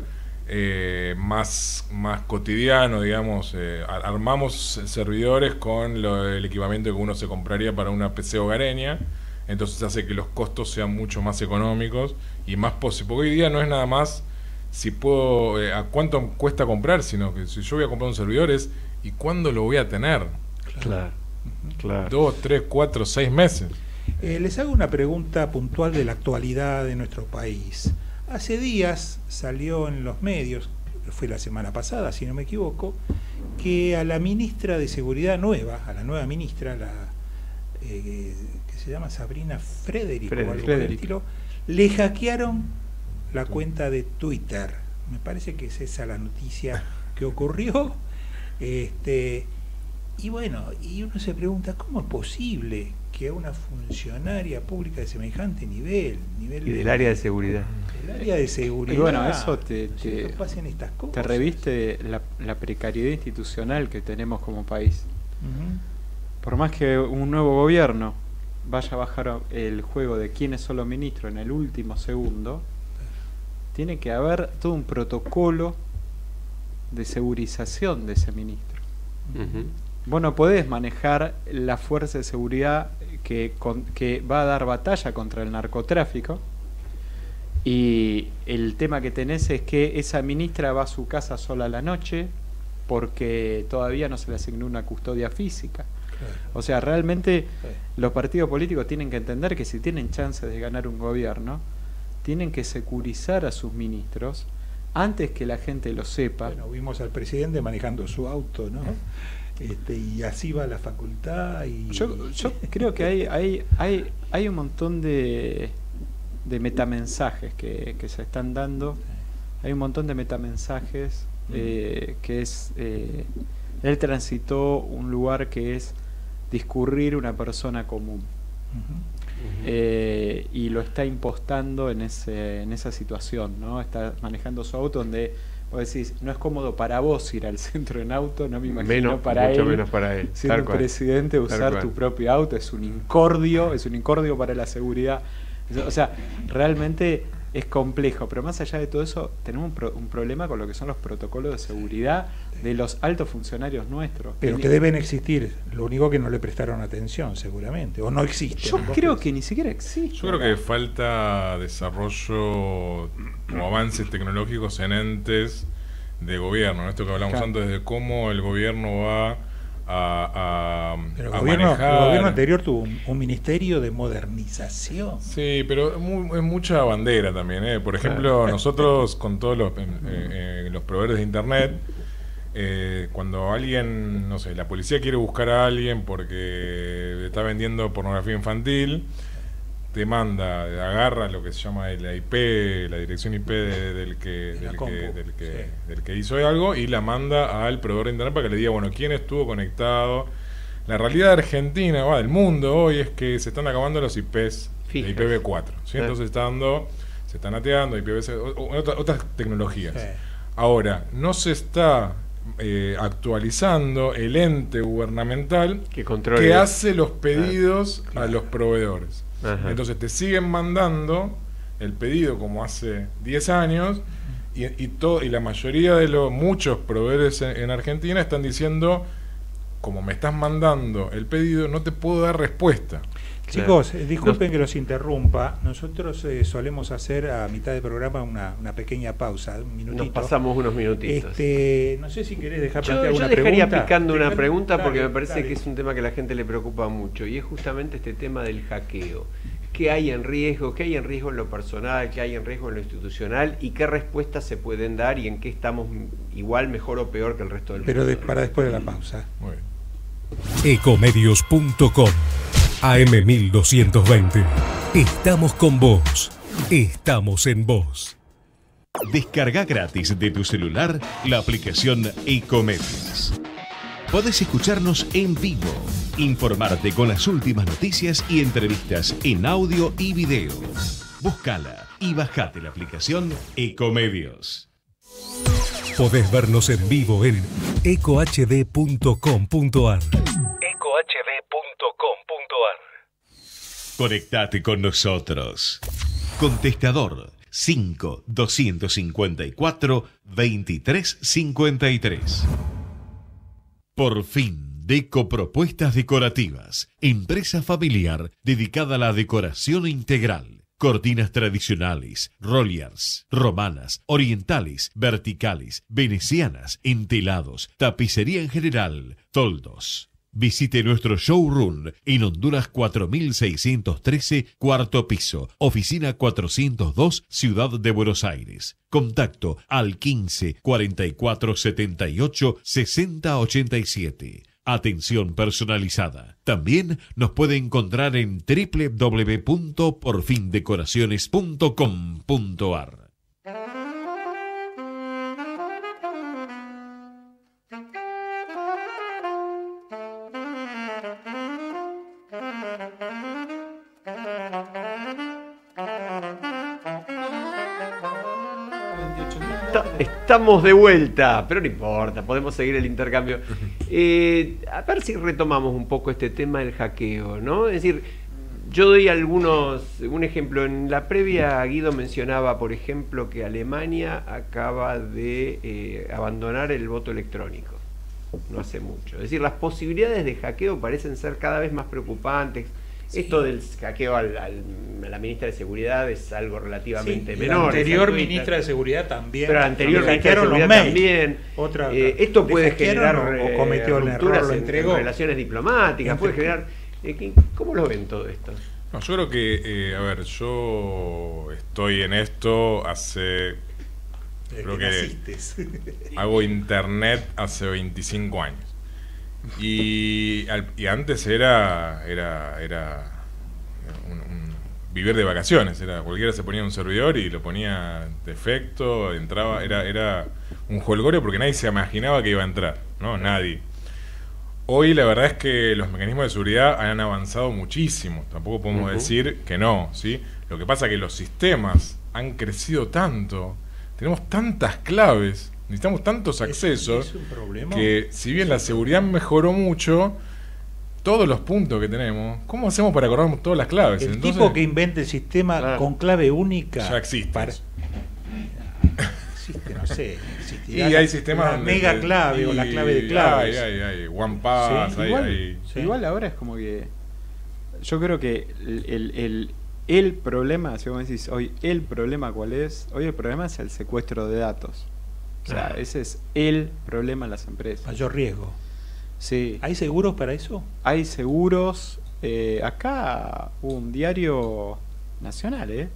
S6: eh, más, más cotidiano, digamos, eh, ar- armamos servidores con lo- el equipamiento que uno se compraría para una PC hogareña, entonces hace que los costos sean mucho más económicos y más posible, porque hoy día no es nada más si puedo, eh, a cuánto cuesta comprar, sino que si yo voy a comprar un servidor es, ¿y cuándo lo voy a tener?
S2: Claro. claro.
S6: Dos, tres, cuatro, seis meses.
S3: eh, les hago una pregunta puntual de la actualidad de nuestro país. Hace días salió en los medios, fue la semana pasada, si no me equivoco, que a la ministra de Seguridad nueva, a la nueva ministra, la eh, que se llama Sabrina Frederick, o algo
S5: Frederick.
S3: estilo, le hackearon la cuenta de Twitter. Me parece que es esa la noticia que ocurrió. Este, y bueno, y uno se pregunta, ¿cómo es posible que una funcionaria pública de semejante nivel, nivel
S2: Y del área de seguridad.
S3: del área de seguridad,
S5: Y bueno, eso te- te-
S3: pasen estas cosas?
S5: Te reviste la, la precariedad institucional que tenemos como país. Por más que un nuevo gobierno vaya a bajar el juego de quién es solo ministro en el último segundo, tiene que haber todo un protocolo de segurización de ese ministro.
S2: Ujú.
S5: Vos no podés manejar la fuerza de seguridad que, con- que va a dar batalla contra el narcotráfico. Y el tema que tenés es que esa ministra va a su casa sola a la noche porque todavía no se le asignó una custodia física.
S3: Claro.
S5: O sea, realmente los partidos políticos tienen que entender que si tienen chances de ganar un gobierno, tienen que securizar a sus ministros antes que la gente lo sepa.
S3: Bueno, vimos al presidente manejando su auto, ¿no? Este, y así va la facultad y
S5: Yo, yo creo que hay, hay, hay, hay un montón de, de metamensajes que, que se están dando. Hay un montón de metamensajes eh, que es... eh, él transitó un lugar que es discurrir una persona común. Eh, y lo está impostando en, ese, en esa situación, ¿no? Está manejando su auto donde vos decís, no es cómodo para vos ir al centro en auto, no me imagino
S2: Menos,
S5: para
S2: mucho
S5: él.
S2: menos para él.
S5: Siendo
S2: Tal
S5: un
S2: cual.
S5: presidente,
S2: Tal
S5: usar
S2: cual.
S5: tu propio auto es un incordio, es un incordio para la seguridad. O sea, realmente es complejo, pero más allá de todo eso, tenemos un, pro- un problema con lo que son los protocolos de seguridad de los altos funcionarios nuestros.
S3: Pero que deben existir, lo único que no le prestaron atención seguramente, o no existen.
S5: Yo creo que ni siquiera existe.
S6: Yo creo que falta desarrollo o avances tecnológicos en entes de gobierno. Esto que hablamos
S5: Claro.
S6: antes de cómo el gobierno va a, a-
S3: Pero el
S6: a
S3: gobierno, el
S6: manejar.
S3: gobierno anterior tuvo un, un ministerio de modernización.
S6: Sí, pero es mu- es mucha bandera también. ¿eh? Por ejemplo, nosotros con todos los, eh, eh, los proveedores de Internet, eh, cuando alguien, no sé, la policía quiere buscar a alguien porque está vendiendo pornografía infantil, te manda, agarra lo que se llama la IP, la dirección IP de- del, que, del,
S3: compu,
S6: que, del, que,
S3: sí.
S6: del que hizo algo y la manda al proveedor de internet para que le diga, bueno, quién estuvo conectado. La realidad de Argentina, va, del mundo hoy es que se están acabando los IPs de
S2: Fijas.
S6: IPv4. ¿sí?
S2: Ah.
S6: Entonces está dando, se están ateando IPv6, o- o- otra- otras tecnologías.
S3: Sí.
S6: Ahora, no se está eh, actualizando el ente gubernamental
S2: Que
S6: que hace los pedidos a
S3: Claro.
S6: los proveedores. Entonces te siguen mandando el pedido como hace 10 años y, y, to- y la mayoría de los muchos proveedores en, en Argentina están diciendo, como me estás mandando el pedido, no te puedo dar respuesta.
S3: Chicos, eh, disculpen que los interrumpa. Nosotros eh, solemos hacer a mitad de programa una, una pequeña pausa, un minutito.
S2: Nos pasamos unos minutitos.
S3: Este, no sé si querés dejar
S2: Yo,
S3: plantear
S2: yo
S3: alguna
S2: dejaría
S3: pregunta.
S2: picando una
S3: Dale,
S2: pregunta porque
S3: dale,
S2: me parece
S3: dale.
S2: que es un tema que a la gente le preocupa mucho y es justamente este tema del hackeo. ¿Qué hay en riesgo? ¿Qué hay en riesgo en lo personal? ¿Qué hay en riesgo en lo institucional? ¿Y qué respuestas se pueden dar? ¿Y en qué estamos igual, mejor o peor que el resto del
S3: Pero
S2: mundo?
S3: de- para después de la pausa.
S6: Muy bien.
S7: Ecomedios.com AM1220. Estamos con vos. Estamos en vos.
S1: Descarga gratis de tu celular la aplicación Ecomedios. Podés escucharnos en vivo, informarte con las últimas noticias y entrevistas en audio y video. Búscala y bajate la aplicación Ecomedios.
S7: Podés vernos en vivo en ecohd.com.ar.
S1: Conectate con nosotros. Contestador 5 254 2353. Por fin, Deco Propuestas Decorativas. Empresa familiar dedicada a la decoración integral. Cortinas tradicionales, rolliers, romanas, orientales, verticales, venecianas, entelados, tapicería en general, toldos. Visite nuestro showroom en Honduras 4613, cuarto piso, oficina 402, Ciudad de Buenos Aires. Contacto al 15 44 78 60 87. Atención personalizada. También nos puede encontrar en www.porfindecoraciones.com.ar.
S2: Estamos de vuelta, pero no importa, podemos seguir el intercambio. Eh, a ver si retomamos un poco este tema del hackeo, ¿no? Es decir, yo doy algunos, un ejemplo. En la previa, Guido mencionaba, por ejemplo, que Alemania acaba de eh, abandonar el voto electrónico. No hace mucho. Es decir, las posibilidades de hackeo parecen ser cada vez más preocupantes. Esto del hackeo al- al- a la ministra de Seguridad es algo relativamente
S3: Sí,
S2: menor.
S3: La anterior ministra de Seguridad también.
S2: pero la anterior ministra de Seguridad
S3: mails.
S2: también.
S3: Otra,
S2: Eh, esto
S3: ¿le
S2: puede generar
S3: o- o
S2: eh,
S3: cometió el error, lo
S2: en-
S3: entregó?
S2: en relaciones diplomáticas, puede generar... eh, ¿qué- ¿Cómo lo ven todo esto?
S6: No, yo creo que, eh, a ver, yo estoy en esto hace. Creo
S3: que.
S6: Hago internet hace 25 años. Y, al- y antes era. Era. Era. un- un- vivir de vacaciones. Era, cualquiera se ponía un servidor y lo ponía defecto, entraba. Era, era un jolgorio porque nadie se imaginaba que iba a entrar. ¿no? Nadie. Hoy la verdad es que los mecanismos de seguridad han avanzado muchísimo. Tampoco podemos decir que no, ¿sí? Lo que pasa es que los sistemas han crecido tanto, tenemos tantas claves, necesitamos tantos accesos,
S3: Es
S6: que si bien la seguridad mejoró mucho, todos los puntos que tenemos, ¿cómo hacemos para acordarnos todas las claves?
S3: El
S6: Entonces,
S3: tipo que invente el sistema
S2: Claro.
S3: con clave única.
S6: Ya existe
S3: para-. Existe, no sé.
S6: y hay
S3: la-
S6: sistemas
S3: La
S6: donde-
S3: mega clave o la clave de claves.
S6: Hay, hay, hay, One Pass,
S3: Sí,
S6: hay-
S5: igual,
S6: hay-
S3: Sí.
S5: igual ahora es como que. Yo creo que el, el, el- el problema, si vos me decís hoy, el problema cuál es, hoy el problema es el secuestro de datos. O sea, ese es el problema en las empresas.
S3: Mayor riesgo.
S5: Sí.
S3: ¿Hay seguros para eso?
S5: Hay seguros. eh, acá hubo un diario nacional, ¿eh?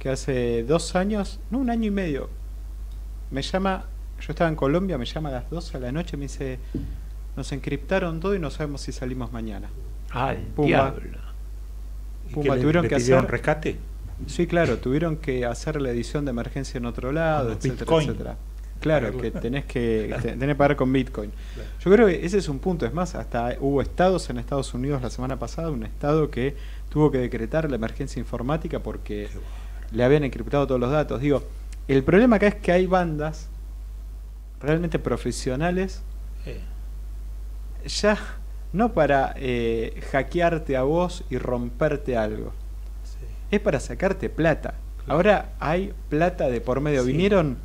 S5: Que hace dos años, no un año y medio, me llama yo estaba en Colombia, me llama a las 12 de la noche, me dice, nos encriptaron todo y no sabemos si salimos mañana. Pumba.
S2: diablo.
S3: ¿Y
S5: Pumba,
S3: qué le-
S5: tuvieron
S3: le
S5: que hacer-
S3: rescate?
S5: Sí, claro, tuvieron que hacer la edición de emergencia en otro lado, etcétera,
S3: Bitcoin.
S5: etcétera. Claro, que tenés que, te- tenés que pagar con Bitcoin. Yo creo que ese es un punto. Es más, hasta hubo estados en Estados Unidos la semana pasada, un estado que tuvo que decretar la emergencia informática porque le habían encriptado todos los datos. Digo, el problema acá es que hay bandas realmente profesionales
S3: Eh,
S5: ya no para eh, hackearte a vos y romperte algo,
S3: sí.
S5: es para sacarte plata. Ahora hay plata de por medio.
S3: Sí.
S5: Vinieron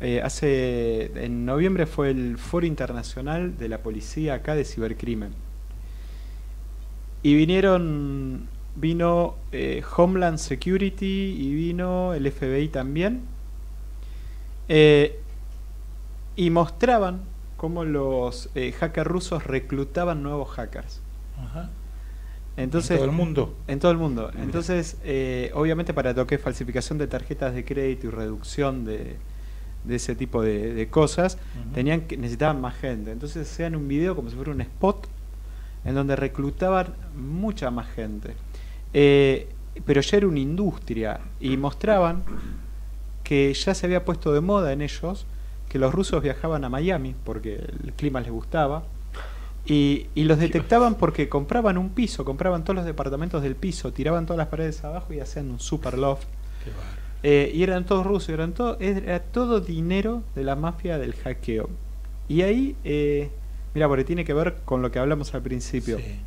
S5: eh, hace en noviembre fue el Foro Internacional de la Policía acá de Cibercrimen. Y vinieron vino eh, Homeland Security y vino el FBI también. Eh, y mostraban cómo los hackers rusos reclutaban nuevos hackers.
S3: Ajá.
S5: Entonces,
S3: en todo el mundo.
S5: en todo el mundo. Entonces, obviamente para lo que es falsificación de tarjetas de crédito y reducción de, de ese tipo de, de cosas, tenían que necesitaban más gente. Entonces hacían un video como si fuera un spot en donde reclutaban mucha más gente. Eh, pero ya era una industria y mostraban que ya se había puesto de moda en ellos que los rusos viajaban a Miami porque el clima les gustaba y, y los detectaban porque compraban un piso, compraban todos los departamentos del piso, tiraban todas las paredes abajo y hacían un super loft. Eh, y eran todos rusos, eran todo, era todo dinero de la mafia del hackeo. Y ahí, eh, mira, porque tiene que ver con lo que hablamos al principio.
S3: Sí.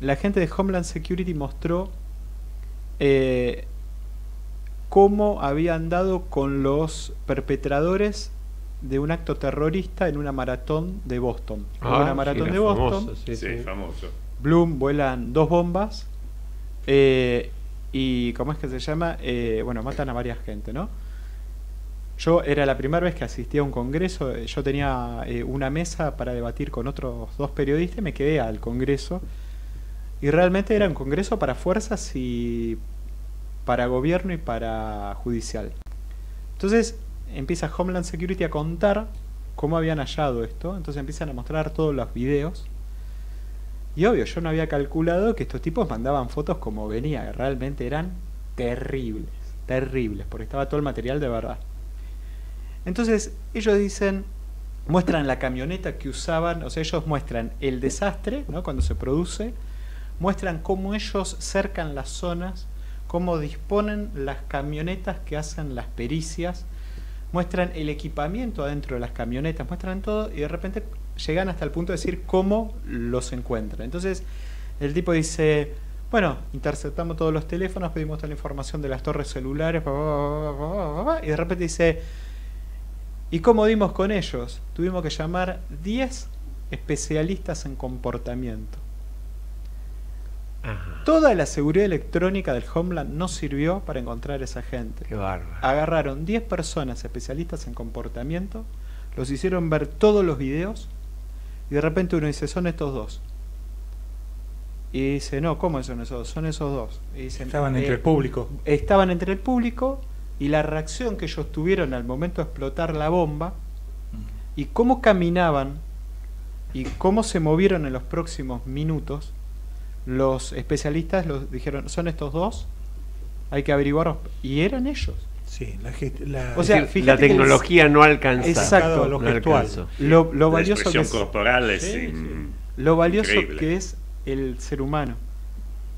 S5: La gente de Homeland Security mostró eh, cómo habían dado con los perpetradores de un acto terrorista en una maratón de Boston.
S2: Ah,
S5: una maratón
S2: sí,
S5: de Boston.
S2: famoso, sí,
S4: Sí,
S2: sí.
S4: famoso.
S5: Bloom vuelan dos bombas eh, y ¿cómo es que se llama? Eh, bueno, matan a varias gente, ¿no? Yo era la primera vez que asistí a un congreso, eh, yo tenía eh, una mesa para debatir con otros dos periodistas y me quedé al congreso y realmente era un congreso para fuerzas y para gobierno y para judicial. Entonces empieza Homeland Security a contar cómo habían hallado esto, entonces empiezan a mostrar todos los videos y obvio, yo no había calculado que estos tipos mandaban fotos como venía, realmente eran terribles, terribles, porque estaba todo el material de verdad. Entonces, ellos dicen, muestran la camioneta que usaban, o sea, ellos muestran el desastre, ¿no? Cuando se produce, muestran cómo ellos cercan las zonas, cómo disponen las camionetas que hacen las pericias, muestran el equipamiento adentro de las camionetas, muestran todo y de repente llegan hasta el punto de decir cómo los encuentran. Entonces el tipo dice, bueno, interceptamos todos los teléfonos, pedimos toda la información de las torres celulares, y de repente dice, ¿y cómo dimos con ellos? Tuvimos que llamar 10 especialistas en comportamiento.
S2: Ajá.
S5: Toda la seguridad electrónica del Homeland no sirvió para encontrar a esa gente
S2: Qué bárbaro.
S5: agarraron 10 personas especialistas en comportamiento, los hicieron ver todos los videos y de repente uno dice, son estos dos. Y dice, no, ¿cómo son esos dos? Son esos dos. Y dicen,
S3: Estaban entre
S5: "Eh,
S3: el público.
S5: Estaban entre el público y la reacción que ellos tuvieron al momento de explotar la bomba y cómo caminaban y cómo se movieron en los próximos minutos, los especialistas los dijeron, son estos dos, hay que averiguarlos. Y eran ellos.
S3: Sí, la, la-
S5: O sea,
S2: Es decir,
S5: fíjate
S2: la
S5: que
S2: tecnología no alcanza.
S5: Exacto,
S3: lo
S2: no
S3: gestual.
S2: alcanzó.
S5: Lo, lo
S4: la
S5: valioso que
S4: expresión
S5: es,
S4: corporal es
S3: Sí,
S4: mm,
S5: lo valioso
S4: increíble.
S5: que es el ser humano.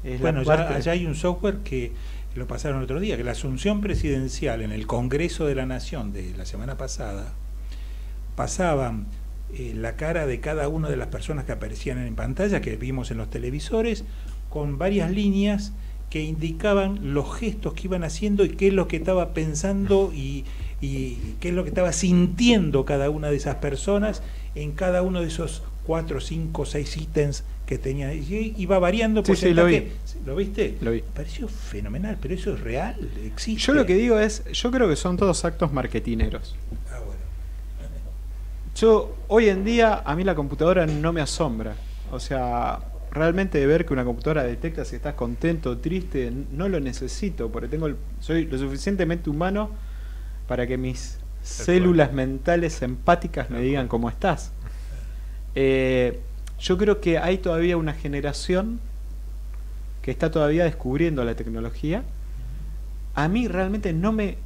S5: Es la
S3: Bueno, ya, allá hay un software que lo pasaron el otro día, que la asunción presidencial en el Congreso de la Nación de la semana pasada pasaban eh, la cara de cada una de las personas que aparecían en pantalla, que vimos en los televisores, con varias líneas que indicaban los gestos que iban haciendo y qué es lo que estaba pensando y, y qué es lo que estaba sintiendo cada una de esas personas en cada uno de esos cuatro, cinco, seis ítems que tenía. Y iba variando.
S5: Sí, sí, lo vi.
S3: ¿Lo viste?
S5: Lo vi.
S3: Me pareció fenomenal, pero eso es real, existe.
S5: Yo lo que digo es, yo creo que son todos actos marketineros.
S3: Ah, bueno.
S5: Yo, hoy en día, a mí la computadora no me asombra. O sea, realmente ver que una computadora detecta si estás contento o triste, no lo necesito, porque tengo el- soy lo suficientemente humano para que mis células mentales empáticas me digan cómo estás. Eh, yo creo que hay todavía una generación que está todavía descubriendo la tecnología. A mí realmente no me,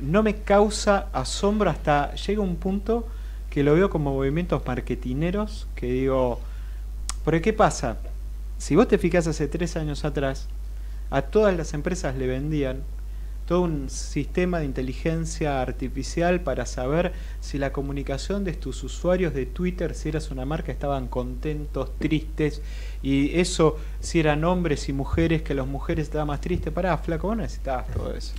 S5: no me causa asombro hasta llega un punto que lo veo como movimientos marketineros que digo, porque ¿qué pasa? Si vos te fijas hace tres años atrás, a todas las empresas le vendían todo un sistema de inteligencia artificial para saber si la comunicación de tus usuarios de Twitter, si eras una marca, estaban contentos, tristes, y eso, si eran hombres y mujeres, que las mujeres estaban más tristes. Pará, flaco, vos necesitabas todo eso.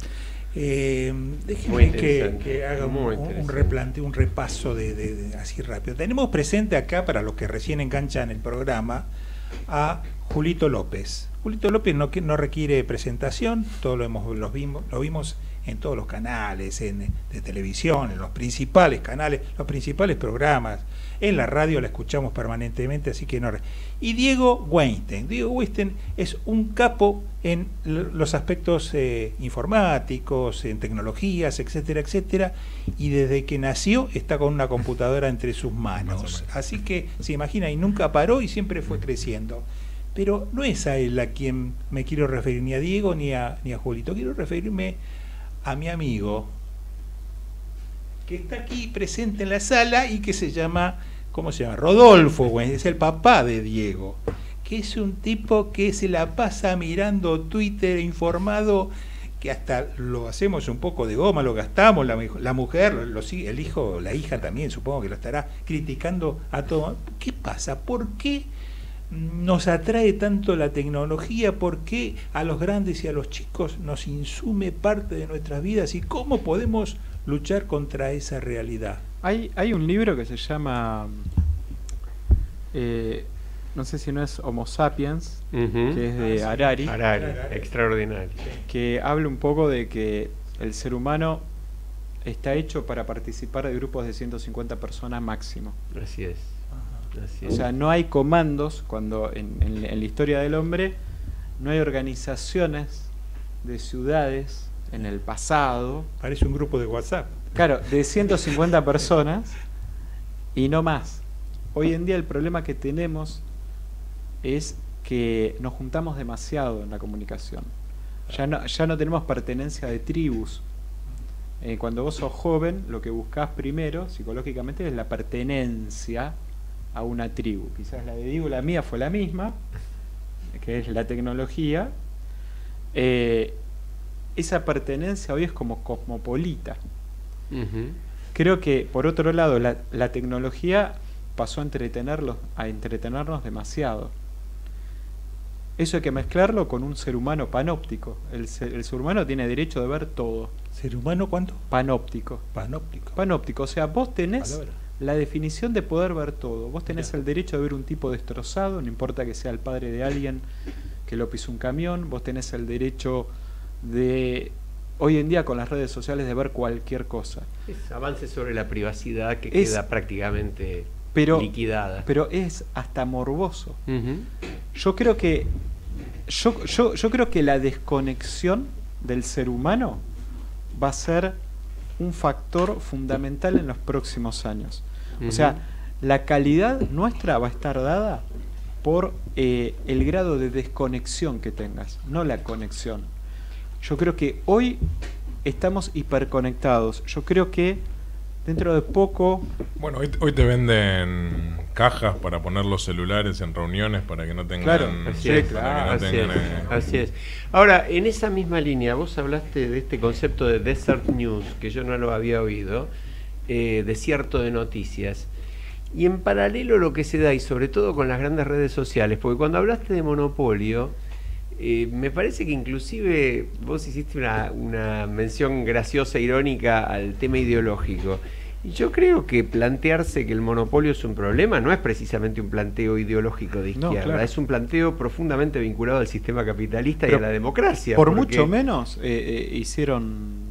S3: Eh,
S2: Muy
S3: déjeme que, que haga un,
S2: muy
S3: un replanteo, un repaso de, de- de- así rápido. Tenemos presente acá, para los que recién enganchan el programa, a Julito López. Julito López no, no requiere presentación, todo lo, vimos, lo vimos en todos los canales en, de televisión, en los principales canales, los principales programas. En la radio la escuchamos permanentemente, así que no. Y Diego Weinstein. Diego Weinstein es un capo en los aspectos eh, informáticos, en tecnologías, etcétera, etcétera. Y desde que nació está con una computadora entre sus manos. Así que se imagina, y nunca paró y siempre fue creciendo. Pero no es a él a quien me quiero referir, ni a Diego ni a, ni a Julito. Quiero referirme a mi amigo, que está aquí presente en la sala y que se llama, ¿cómo se llama? Rodolfo, es el papá de Diego, que es un tipo que se la pasa mirando Twitter informado que hasta lo hacemos un poco de goma, lo gastamos, la, la mujer, el hijo, la hija también supongo que lo estará criticando a todo. ¿Qué pasa? ¿Por qué nos atrae tanto la tecnología? ¿Por qué a los grandes y a los chicos nos insume parte de nuestras vidas? ¿Y cómo podemos luchar contra esa realidad?
S5: Hay, hay un libro que se llama, eh, no sé si no es Homo Sapiens, que es de Harari,
S2: Harari, extraordinario.
S5: que habla un poco de que el ser humano está hecho para participar de grupos de 150 personas máximo.
S2: Así es.
S5: O sea, no hay comandos cuando en, en- en la historia del hombre no hay organizaciones de ciudades en el pasado,
S3: Parece un grupo de WhatsApp.
S5: claro, de 150 personas y no más. Hoy en día el problema que tenemos es que nos juntamos demasiado en la comunicación. Ya no, ya no tenemos pertenencia de tribus. Eh, cuando vos sos joven, lo que buscás primero, psicológicamente, es la pertenencia a una tribu. Quizás la de Diego, la mía fue la misma, que es la tecnología. Eh, esa pertenencia hoy es como cosmopolita. Creo que, por otro lado, la, la tecnología pasó a, entretenerlos, a entretenernos demasiado. Eso hay que mezclarlo con un ser humano panóptico. El ser, el ser humano tiene derecho de ver todo.
S3: ¿Ser humano cuánto?
S5: Panóptico.
S3: Panóptico.
S5: Panóptico, o sea, vos tenés
S3: Palabra.
S5: La definición de poder ver todo. Vos tenés el derecho de ver un tipo destrozado, no importa que sea el padre de alguien que lo pisó un camión. Vos tenés el derecho de, hoy en día con las redes sociales, de ver cualquier cosa.
S2: Es avance sobre la privacidad que
S5: Es-
S2: queda prácticamente
S5: Pero,
S2: liquidada.
S5: pero es hasta morboso. Yo creo que yo, yo, yo creo que la desconexión del ser humano va a ser un factor fundamental en los próximos años. O sea, la calidad nuestra va a estar dada por eh, el grado de desconexión que tengas, no la conexión. Yo creo que hoy estamos hiperconectados. Yo creo que dentro de poco
S6: Bueno, hoy, hoy te venden cajas para poner los celulares en reuniones para que no tengan.
S5: Claro,
S2: Así
S5: Sí,
S2: es,
S6: para que no
S2: así,
S6: tengan,
S2: es,
S6: eh,
S2: así es. Ahora, en esa misma línea, vos hablaste de este concepto de Desert News, que yo no lo había oído, eh, desierto de noticias. Y en paralelo lo que se da, y sobre todo con las grandes redes sociales, porque cuando hablaste de monopolio, eh, me parece que inclusive vos hiciste una, una mención graciosa, irónica al tema ideológico. Y yo creo que plantearse que el monopolio es un problema no es precisamente un planteo ideológico de
S5: No,
S2: izquierda,
S5: claro.
S2: es un planteo profundamente vinculado al sistema capitalista y a la democracia.
S5: Por
S2: porque-
S5: mucho menos eh, eh, hicieron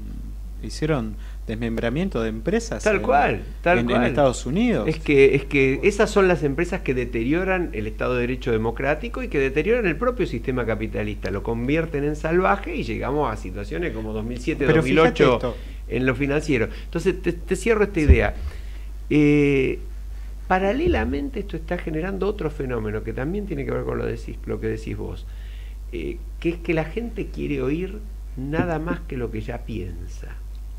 S5: hicieron desmembramiento de empresas
S2: Tal
S5: en,
S2: cual, tal
S5: en- en
S2: cual.
S5: Estados Unidos.
S2: Es que, es que esas son las empresas que deterioran el Estado de Derecho democrático y que deterioran el propio sistema capitalista, lo convierten en salvaje y llegamos a situaciones como 2007,
S5: Pero fíjate
S2: 2008
S5: esto.
S2: en lo financiero. Entonces, te, te cierro esta idea. Eh, paralelamente esto está generando otro fenómeno que también tiene que ver con lo, decís, lo que decís vos, eh, que es que la gente quiere oír nada más que lo que ya piensa.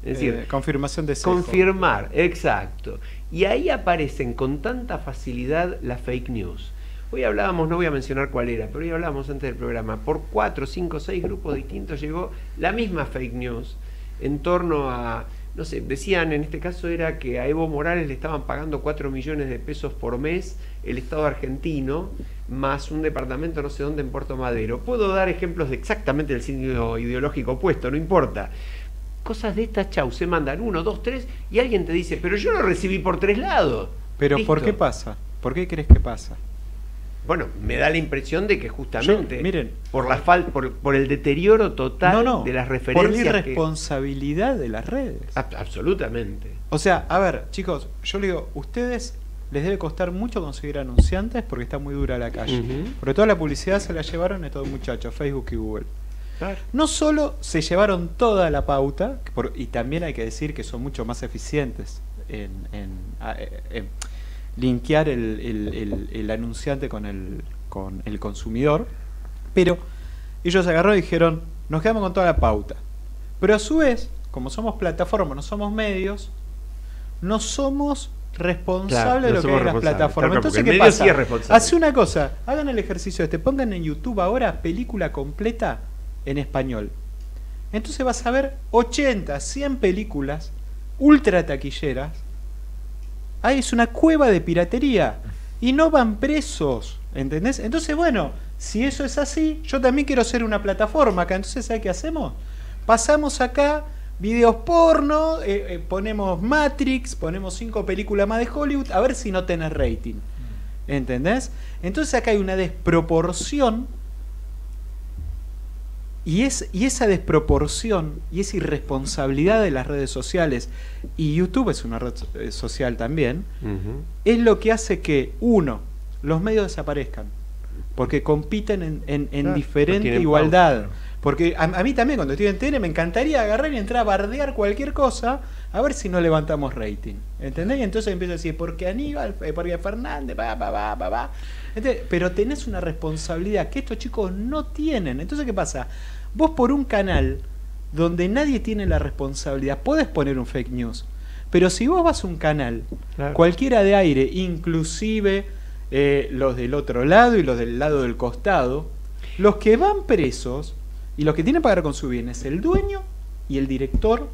S2: Es decir,
S5: Eh, confirmación de sesgo.
S2: confirmar, exacto. Y ahí aparecen con tanta facilidad las fake news. Hoy hablábamos, no voy a mencionar cuál era, pero hoy hablábamos antes del programa, por cuatro, cinco, seis grupos distintos llegó la misma fake news en torno a, no sé, decían en este caso era que a Evo Morales le estaban pagando 4 millones de pesos por mes el Estado argentino, más un departamento no sé dónde en Puerto Madero. Puedo dar ejemplos de exactamente el signo ideológico opuesto, no importa. Cosas de estas, chau, se mandan uno, dos, tres, y alguien te dice, pero yo lo recibí por tres lados.
S5: Pero ¿por qué pasa? ¿Por qué crees que pasa?
S2: Bueno, me da la impresión de que justamente
S5: Yo- miren.
S2: por la fal por, por el deterioro total
S5: no, no.
S2: de las
S5: por la
S2: referencias. que-
S5: irresponsabilidad de las redes.
S2: Ab- absolutamente.
S5: O sea, a ver, chicos, yo le digo, ustedes les debe costar mucho conseguir anunciantes porque está muy dura la calle.
S2: Ujú.
S5: Porque toda la publicidad se la llevaron estos muchachos, Facebook y Google.
S2: Claro.
S5: No solo se llevaron toda la pauta, por- y también hay que decir que son mucho más eficientes en, en, linkear el, el- el- el anunciante con el, con el consumidor, pero ellos agarraron y dijeron, nos quedamos con toda la pauta. Pero a su vez, como somos plataformas, no somos medios, no somos responsables
S2: Claro,
S5: de
S2: no
S5: lo que en las plataformas. Entonces, ¿qué pasa?
S2: sí es responsable.
S5: Hace una cosa, hagan el ejercicio este, pongan en YouTube ahora película completa en español. Entonces vas a ver 80, 100 películas ultra taquilleras. Ahí es una cueva de piratería. Y no van presos. ¿Entendés? Entonces, bueno, si eso es así, yo también quiero ser una plataforma acá. Entonces, ¿sabes qué hacemos? Pasamos acá videos porno, eh, eh, ponemos Matrix, ponemos cinco películas más de Hollywood, a ver si no tenés rating. ¿Entendés? Entonces acá hay una desproporción y, es, y esa desproporción y esa irresponsabilidad de las redes sociales, y YouTube es una red eh, social también, es lo que hace que, uno, los medios desaparezcan, porque compiten en, en- en
S2: Claro,
S5: diferente
S2: no
S5: igualdad. Porque a, a mí también cuando estoy en TN me encantaría agarrar y entrar a bardear cualquier cosa a ver si no levantamos rating. ¿Entendés? Y entonces empiezo a decir, porque Aníbal, eh, porque Fernández, va, va, va, va, va. Pero tenés una responsabilidad que estos chicos no tienen. Entonces, ¿qué pasa? Vos por un canal donde nadie tiene la responsabilidad, podés poner un fake news. Pero si vos vas a un canal,
S2: Claro.
S5: cualquiera de aire, inclusive eh, los del otro lado y los del lado del costado, los que van presos y los que tienen que pagar con su bien es el dueño y el director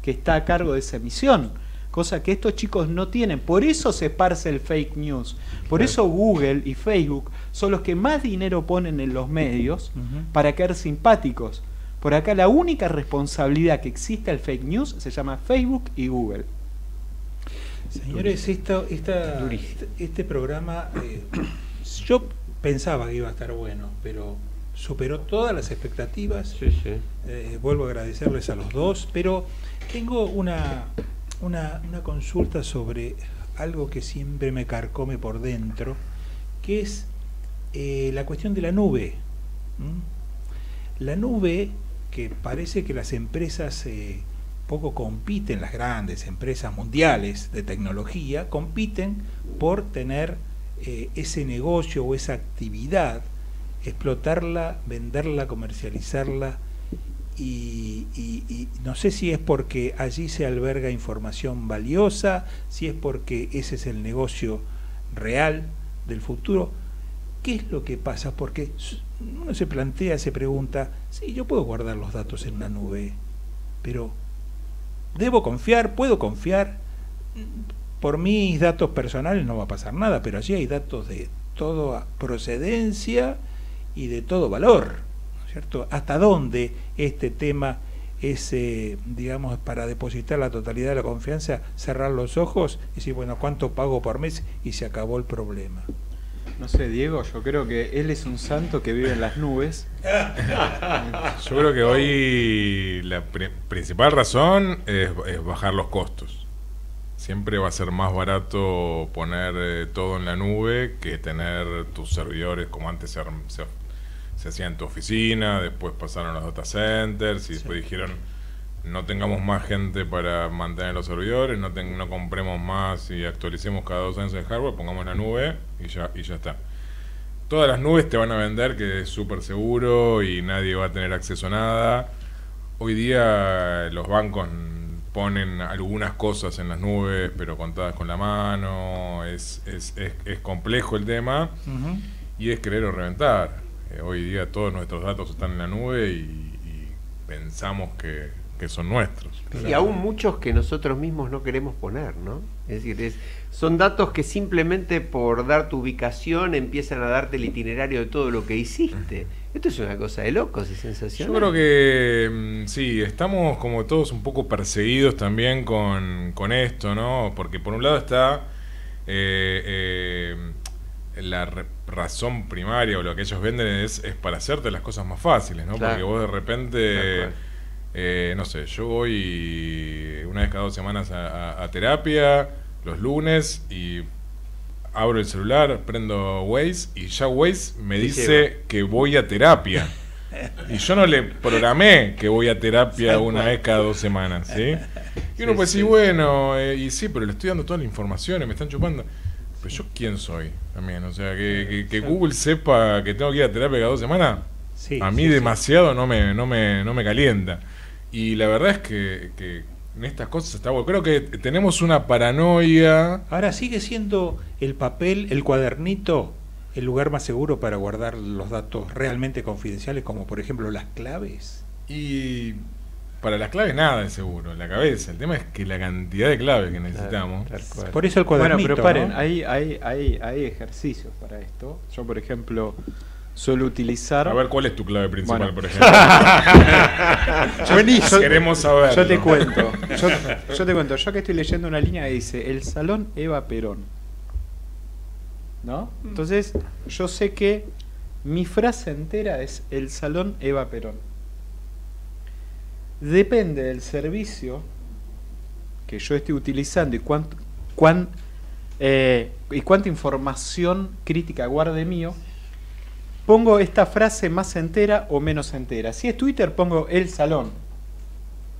S5: que está a cargo de esa emisión. Cosa que estos chicos no tienen. Por eso se esparce el fake news. Por eso Google y Facebook son los que más dinero ponen en los medios para caer simpáticos. Por acá la única responsabilidad que existe al fake news se llama Facebook y Google.
S3: Señores, esto, esta,
S2: Durísimo.
S3: este programa, eh, yo pensaba que iba a estar bueno, pero superó todas las expectativas.
S2: Sí, sí.
S3: Eh, vuelvo a agradecerles a los dos, pero tengo una, una, una consulta sobre algo que siempre me carcome por dentro, que es eh, la cuestión de la nube. La nube, que parece que las empresas eh, poco compiten, las grandes empresas mundiales de tecnología, compiten por tener ese negocio o esa actividad, explotarla, venderla, comercializarla, y, no sé si es porque allí se alberga información valiosa, si es porque ese es el negocio real del futuro. ¿Qué es lo que pasa? Porque uno se plantea, se pregunta, sí, yo puedo guardar los datos en una nube, pero ¿debo confiar? ¿Puedo confiar? Por mis datos personales no va a pasar nada, pero allí hay datos de toda procedencia y de todo valor, ¿no es cierto? ¿Hasta dónde este tema es, eh, digamos, para depositar la totalidad de la confianza, cerrar los ojos y decir, bueno, ¿cuánto pago por mes? Y se acabó el problema.
S5: No sé, Diego, yo creo que él es un santo que vive en las nubes.
S6: Yo creo que hoy la pri- principal razón es, es bajar los costos. Siempre va a ser más barato poner eh, todo en la nube que tener tus servidores como antes se, se, se hacía en tu oficina, después pasaron los data centers y después dijeron no tengamos más gente para mantener los servidores, no, ten- no compremos más y actualicemos cada dos años el hardware, pongamos la nube y ya, y ya está. Todas las nubes te van a vender que es súper seguro y nadie va a tener acceso a nada. Hoy día los bancos ponen algunas cosas en las nubes, pero contadas con la mano. Es, es, es, es complejo el tema y es querer o reventar. Eh, hoy día todos nuestros datos están en la nube y, y pensamos que, que son nuestros.
S2: Y aún muchos que nosotros mismos no queremos poner, ¿no? Es decir, es- son datos que simplemente por dar tu ubicación empiezan a darte el itinerario de todo lo que hiciste. Esto es una cosa de locos, es sensacional.
S6: Yo creo que mm, sí, estamos como todos un poco perseguidos también con, con esto, ¿no? Porque por un lado está eh, eh, la razón primaria o lo que ellos venden es, es para hacerte las cosas más fáciles, ¿no?
S2: Claro.
S6: Porque vos de repente, eh, no sé, yo voy una vez cada dos semanas a, a- a terapia los lunes y abro el celular, prendo Waze y ya Waze me dice
S2: lleva.
S6: que voy a terapia. Y yo no le programé que voy a terapia una vez cada dos semanas, ¿sí? Y uno
S2: Sí,
S6: puede
S2: sí,
S6: decir, bueno, eh, y sí, pero le estoy dando toda la información y me están chupando. Pero yo quién soy también, o sea, que, que- que Google sepa que tengo que ir a terapia cada dos semanas,
S3: Sí,
S6: a mí
S3: sí, sí.
S6: demasiado no me, no me, no me calienta. Y la verdad es que, que en estas cosas está bueno. Creo que tenemos una paranoia.
S3: Ahora sigue siendo el papel, el cuadernito, el lugar más seguro para guardar los datos realmente confidenciales, como por ejemplo las claves.
S6: Y para las claves nada es seguro, la cabeza. El tema es que la cantidad de claves que necesitamos.
S3: Por eso el
S5: Bueno,
S3: cuadernito.
S5: pero paren,
S3: ¿no?
S5: hay, hay, hay, hay ejercicios para esto. Yo, por ejemplo, suelo utilizar.
S6: A ver, ¿cuál es tu clave principal,
S5: Bueno.
S6: por ejemplo?
S5: Yo-
S6: Queremos saber.
S5: Yo te cuento, yo, yo te cuento, yo que estoy leyendo una línea que dice el salón Eva Perón. ¿No? Entonces, yo sé que mi frase entera es el salón Eva Perón. Depende del servicio que yo esté utilizando y cuánto, cuán, eh, y cuánta información crítica guarde mío, pongo esta frase más entera o menos entera. Si es Twitter, pongo el salón.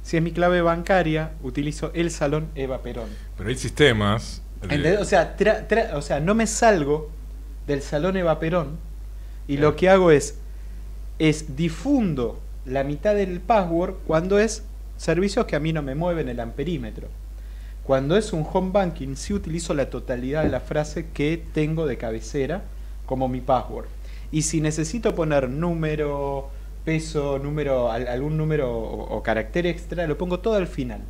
S5: Si es mi clave bancaria, utilizo el salón Eva Perón.
S6: Pero hay sistemas. de-
S5: ¿Entendés? O sea, tra- tra- o sea, no me salgo del salón Eva Perón y lo que hago es, es difundo la mitad del password cuando es servicios que a mí no me mueven el amperímetro. Cuando es un home banking, sí utilizo la totalidad de la frase que tengo de cabecera como mi password. Y si necesito poner número, peso, número, al- algún número o, o carácter extra, lo pongo todo al final.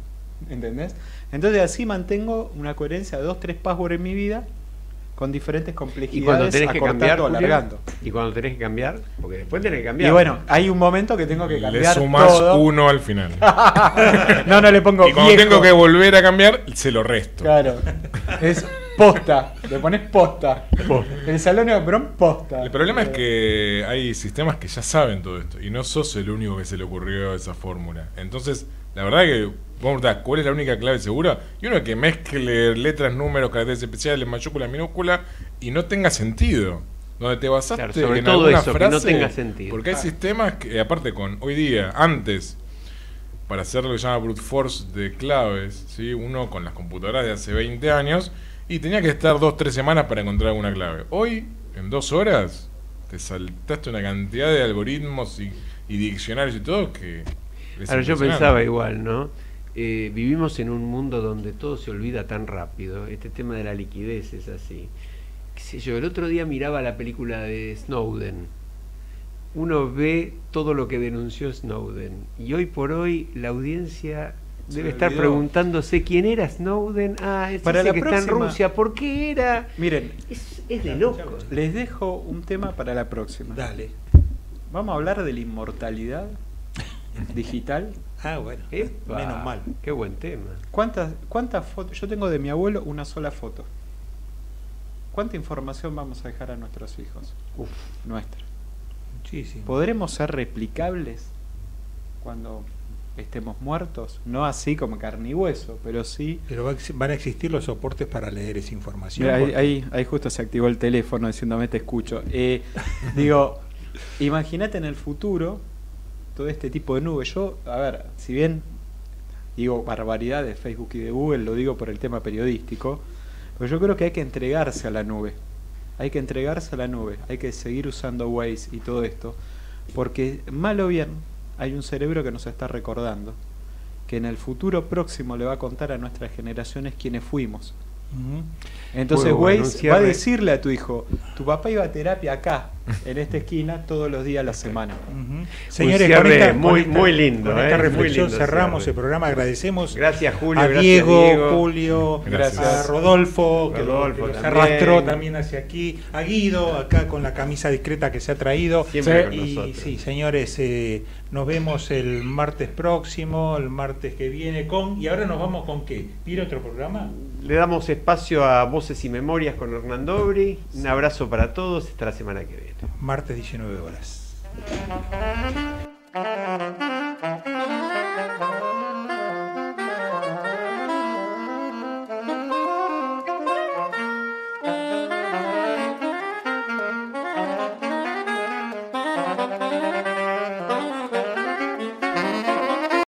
S5: ¿Entendés? Entonces así mantengo una coherencia de dos, tres passwords en mi vida con diferentes
S2: Y cuando
S5: complejidades,
S2: tenés que
S5: acortando,
S2: cambiar,
S5: alargando.
S2: y cuando tenés que cambiar, porque después tenés que cambiar.
S5: Y bueno, hay un momento que tengo que
S6: Le
S5: cambiar
S6: sumás
S5: todo.
S6: uno al final.
S5: no, no le pongo
S6: y cuando
S5: viejo.
S6: tengo que volver a cambiar, se lo resto.
S5: Claro. Es posta. Le pones posta. El salón de Perón, posta.
S6: El problema es que hay sistemas que ya saben todo esto y no sos el único que se le ocurrió esa fórmula. Entonces, la verdad que vamos a cuál es la única clave segura y uno que mezcle letras, números, caracteres especiales, mayúscula, minúscula y no tenga sentido. Donde te basaste
S2: Claro, sobre
S6: en
S2: todo
S6: alguna
S2: eso, que
S6: frase,
S2: no tenga sentido.
S6: Porque hay sistemas que, aparte con hoy día, antes, para hacer lo que se llama brute force de claves, ¿sí? uno con las computadoras de hace 20 años y tenía que estar dos, tres semanas para encontrar alguna clave. Hoy, en dos horas, te saltaste una cantidad de algoritmos y, y diccionarios y todo que...
S2: Ahora yo pensaba igual, ¿no? Eh, vivimos en un mundo donde todo se olvida tan rápido. Este tema de la liquidez es así. Qué sé yo, el otro día miraba la película de Snowden. Uno ve todo lo que denunció Snowden. Y hoy por hoy la audiencia debe estar preguntándose quién era Snowden. Ah, es
S5: Para
S2: ese
S5: la
S2: que está en Rusia. ¿Por qué era?
S5: Miren,
S2: Es, es de locos.
S5: les dejo un tema para la próxima.
S3: Dale.
S5: Vamos a hablar de la inmortalidad digital.
S3: Ah, bueno.
S2: Epa,
S3: Menos mal.
S2: Qué buen tema.
S5: ¿Cuántas, cuántas fotos? Yo tengo de mi abuelo una sola foto. ¿Cuánta información vamos a dejar a nuestros hijos?
S2: Uf.
S5: Nuestra.
S3: Sí.
S5: ¿Podremos ser replicables cuando estemos muertos? No así como carne y hueso, pero sí.
S3: Pero va a ex- van a existir los soportes para leer esa información.
S5: Mira, ahí,
S3: porque-
S5: ahí, ahí justo se activó el teléfono diciéndome te escucho. Eh, digo, imagínate en el futuro todo este tipo de nubes. Yo, a ver, si bien digo barbaridad de Facebook y de Google, lo digo por el tema periodístico, pero yo creo que hay que entregarse a la nube. Hay que entregarse a la nube, hay que seguir usando Waze y todo esto, porque mal o bien hay un cerebro que nos está recordando, que en el futuro próximo le va a contar a nuestras generaciones quiénes fuimos. Entonces Waze
S2: un
S5: va a
S2: cierre.
S5: decirle a tu hijo, tu papá iba a terapia acá, en esta esquina, todos los días a la semana.
S3: Ujú. Señores,
S2: cierre
S3: con esta,
S2: muy-
S3: esta-
S2: muy lindo,
S3: con esta
S2: eh, muy
S3: reflexión
S2: lindo
S3: cerramos
S2: cierre.
S3: el programa. Agradecemos
S2: Gracias Julio,
S3: a
S2: gracias
S3: Diego,
S2: Diego.
S3: Julio,
S6: Gracias.
S3: a Rodolfo, que, lo-
S2: Rodolfo
S3: que se arrastró también hacia aquí, a Guido, acá con la camisa discreta que se ha traído.
S2: Siempre
S3: y sí, señores, eh, nos vemos el martes próximo, el martes que viene con... ¿Y ahora nos vamos con qué? ¿Ir a otro programa?
S2: le damos espacio a Voces y Memorias con Hernán Dobri. Un abrazo para todos. Hasta la semana que viene.
S3: Martes 19 horas.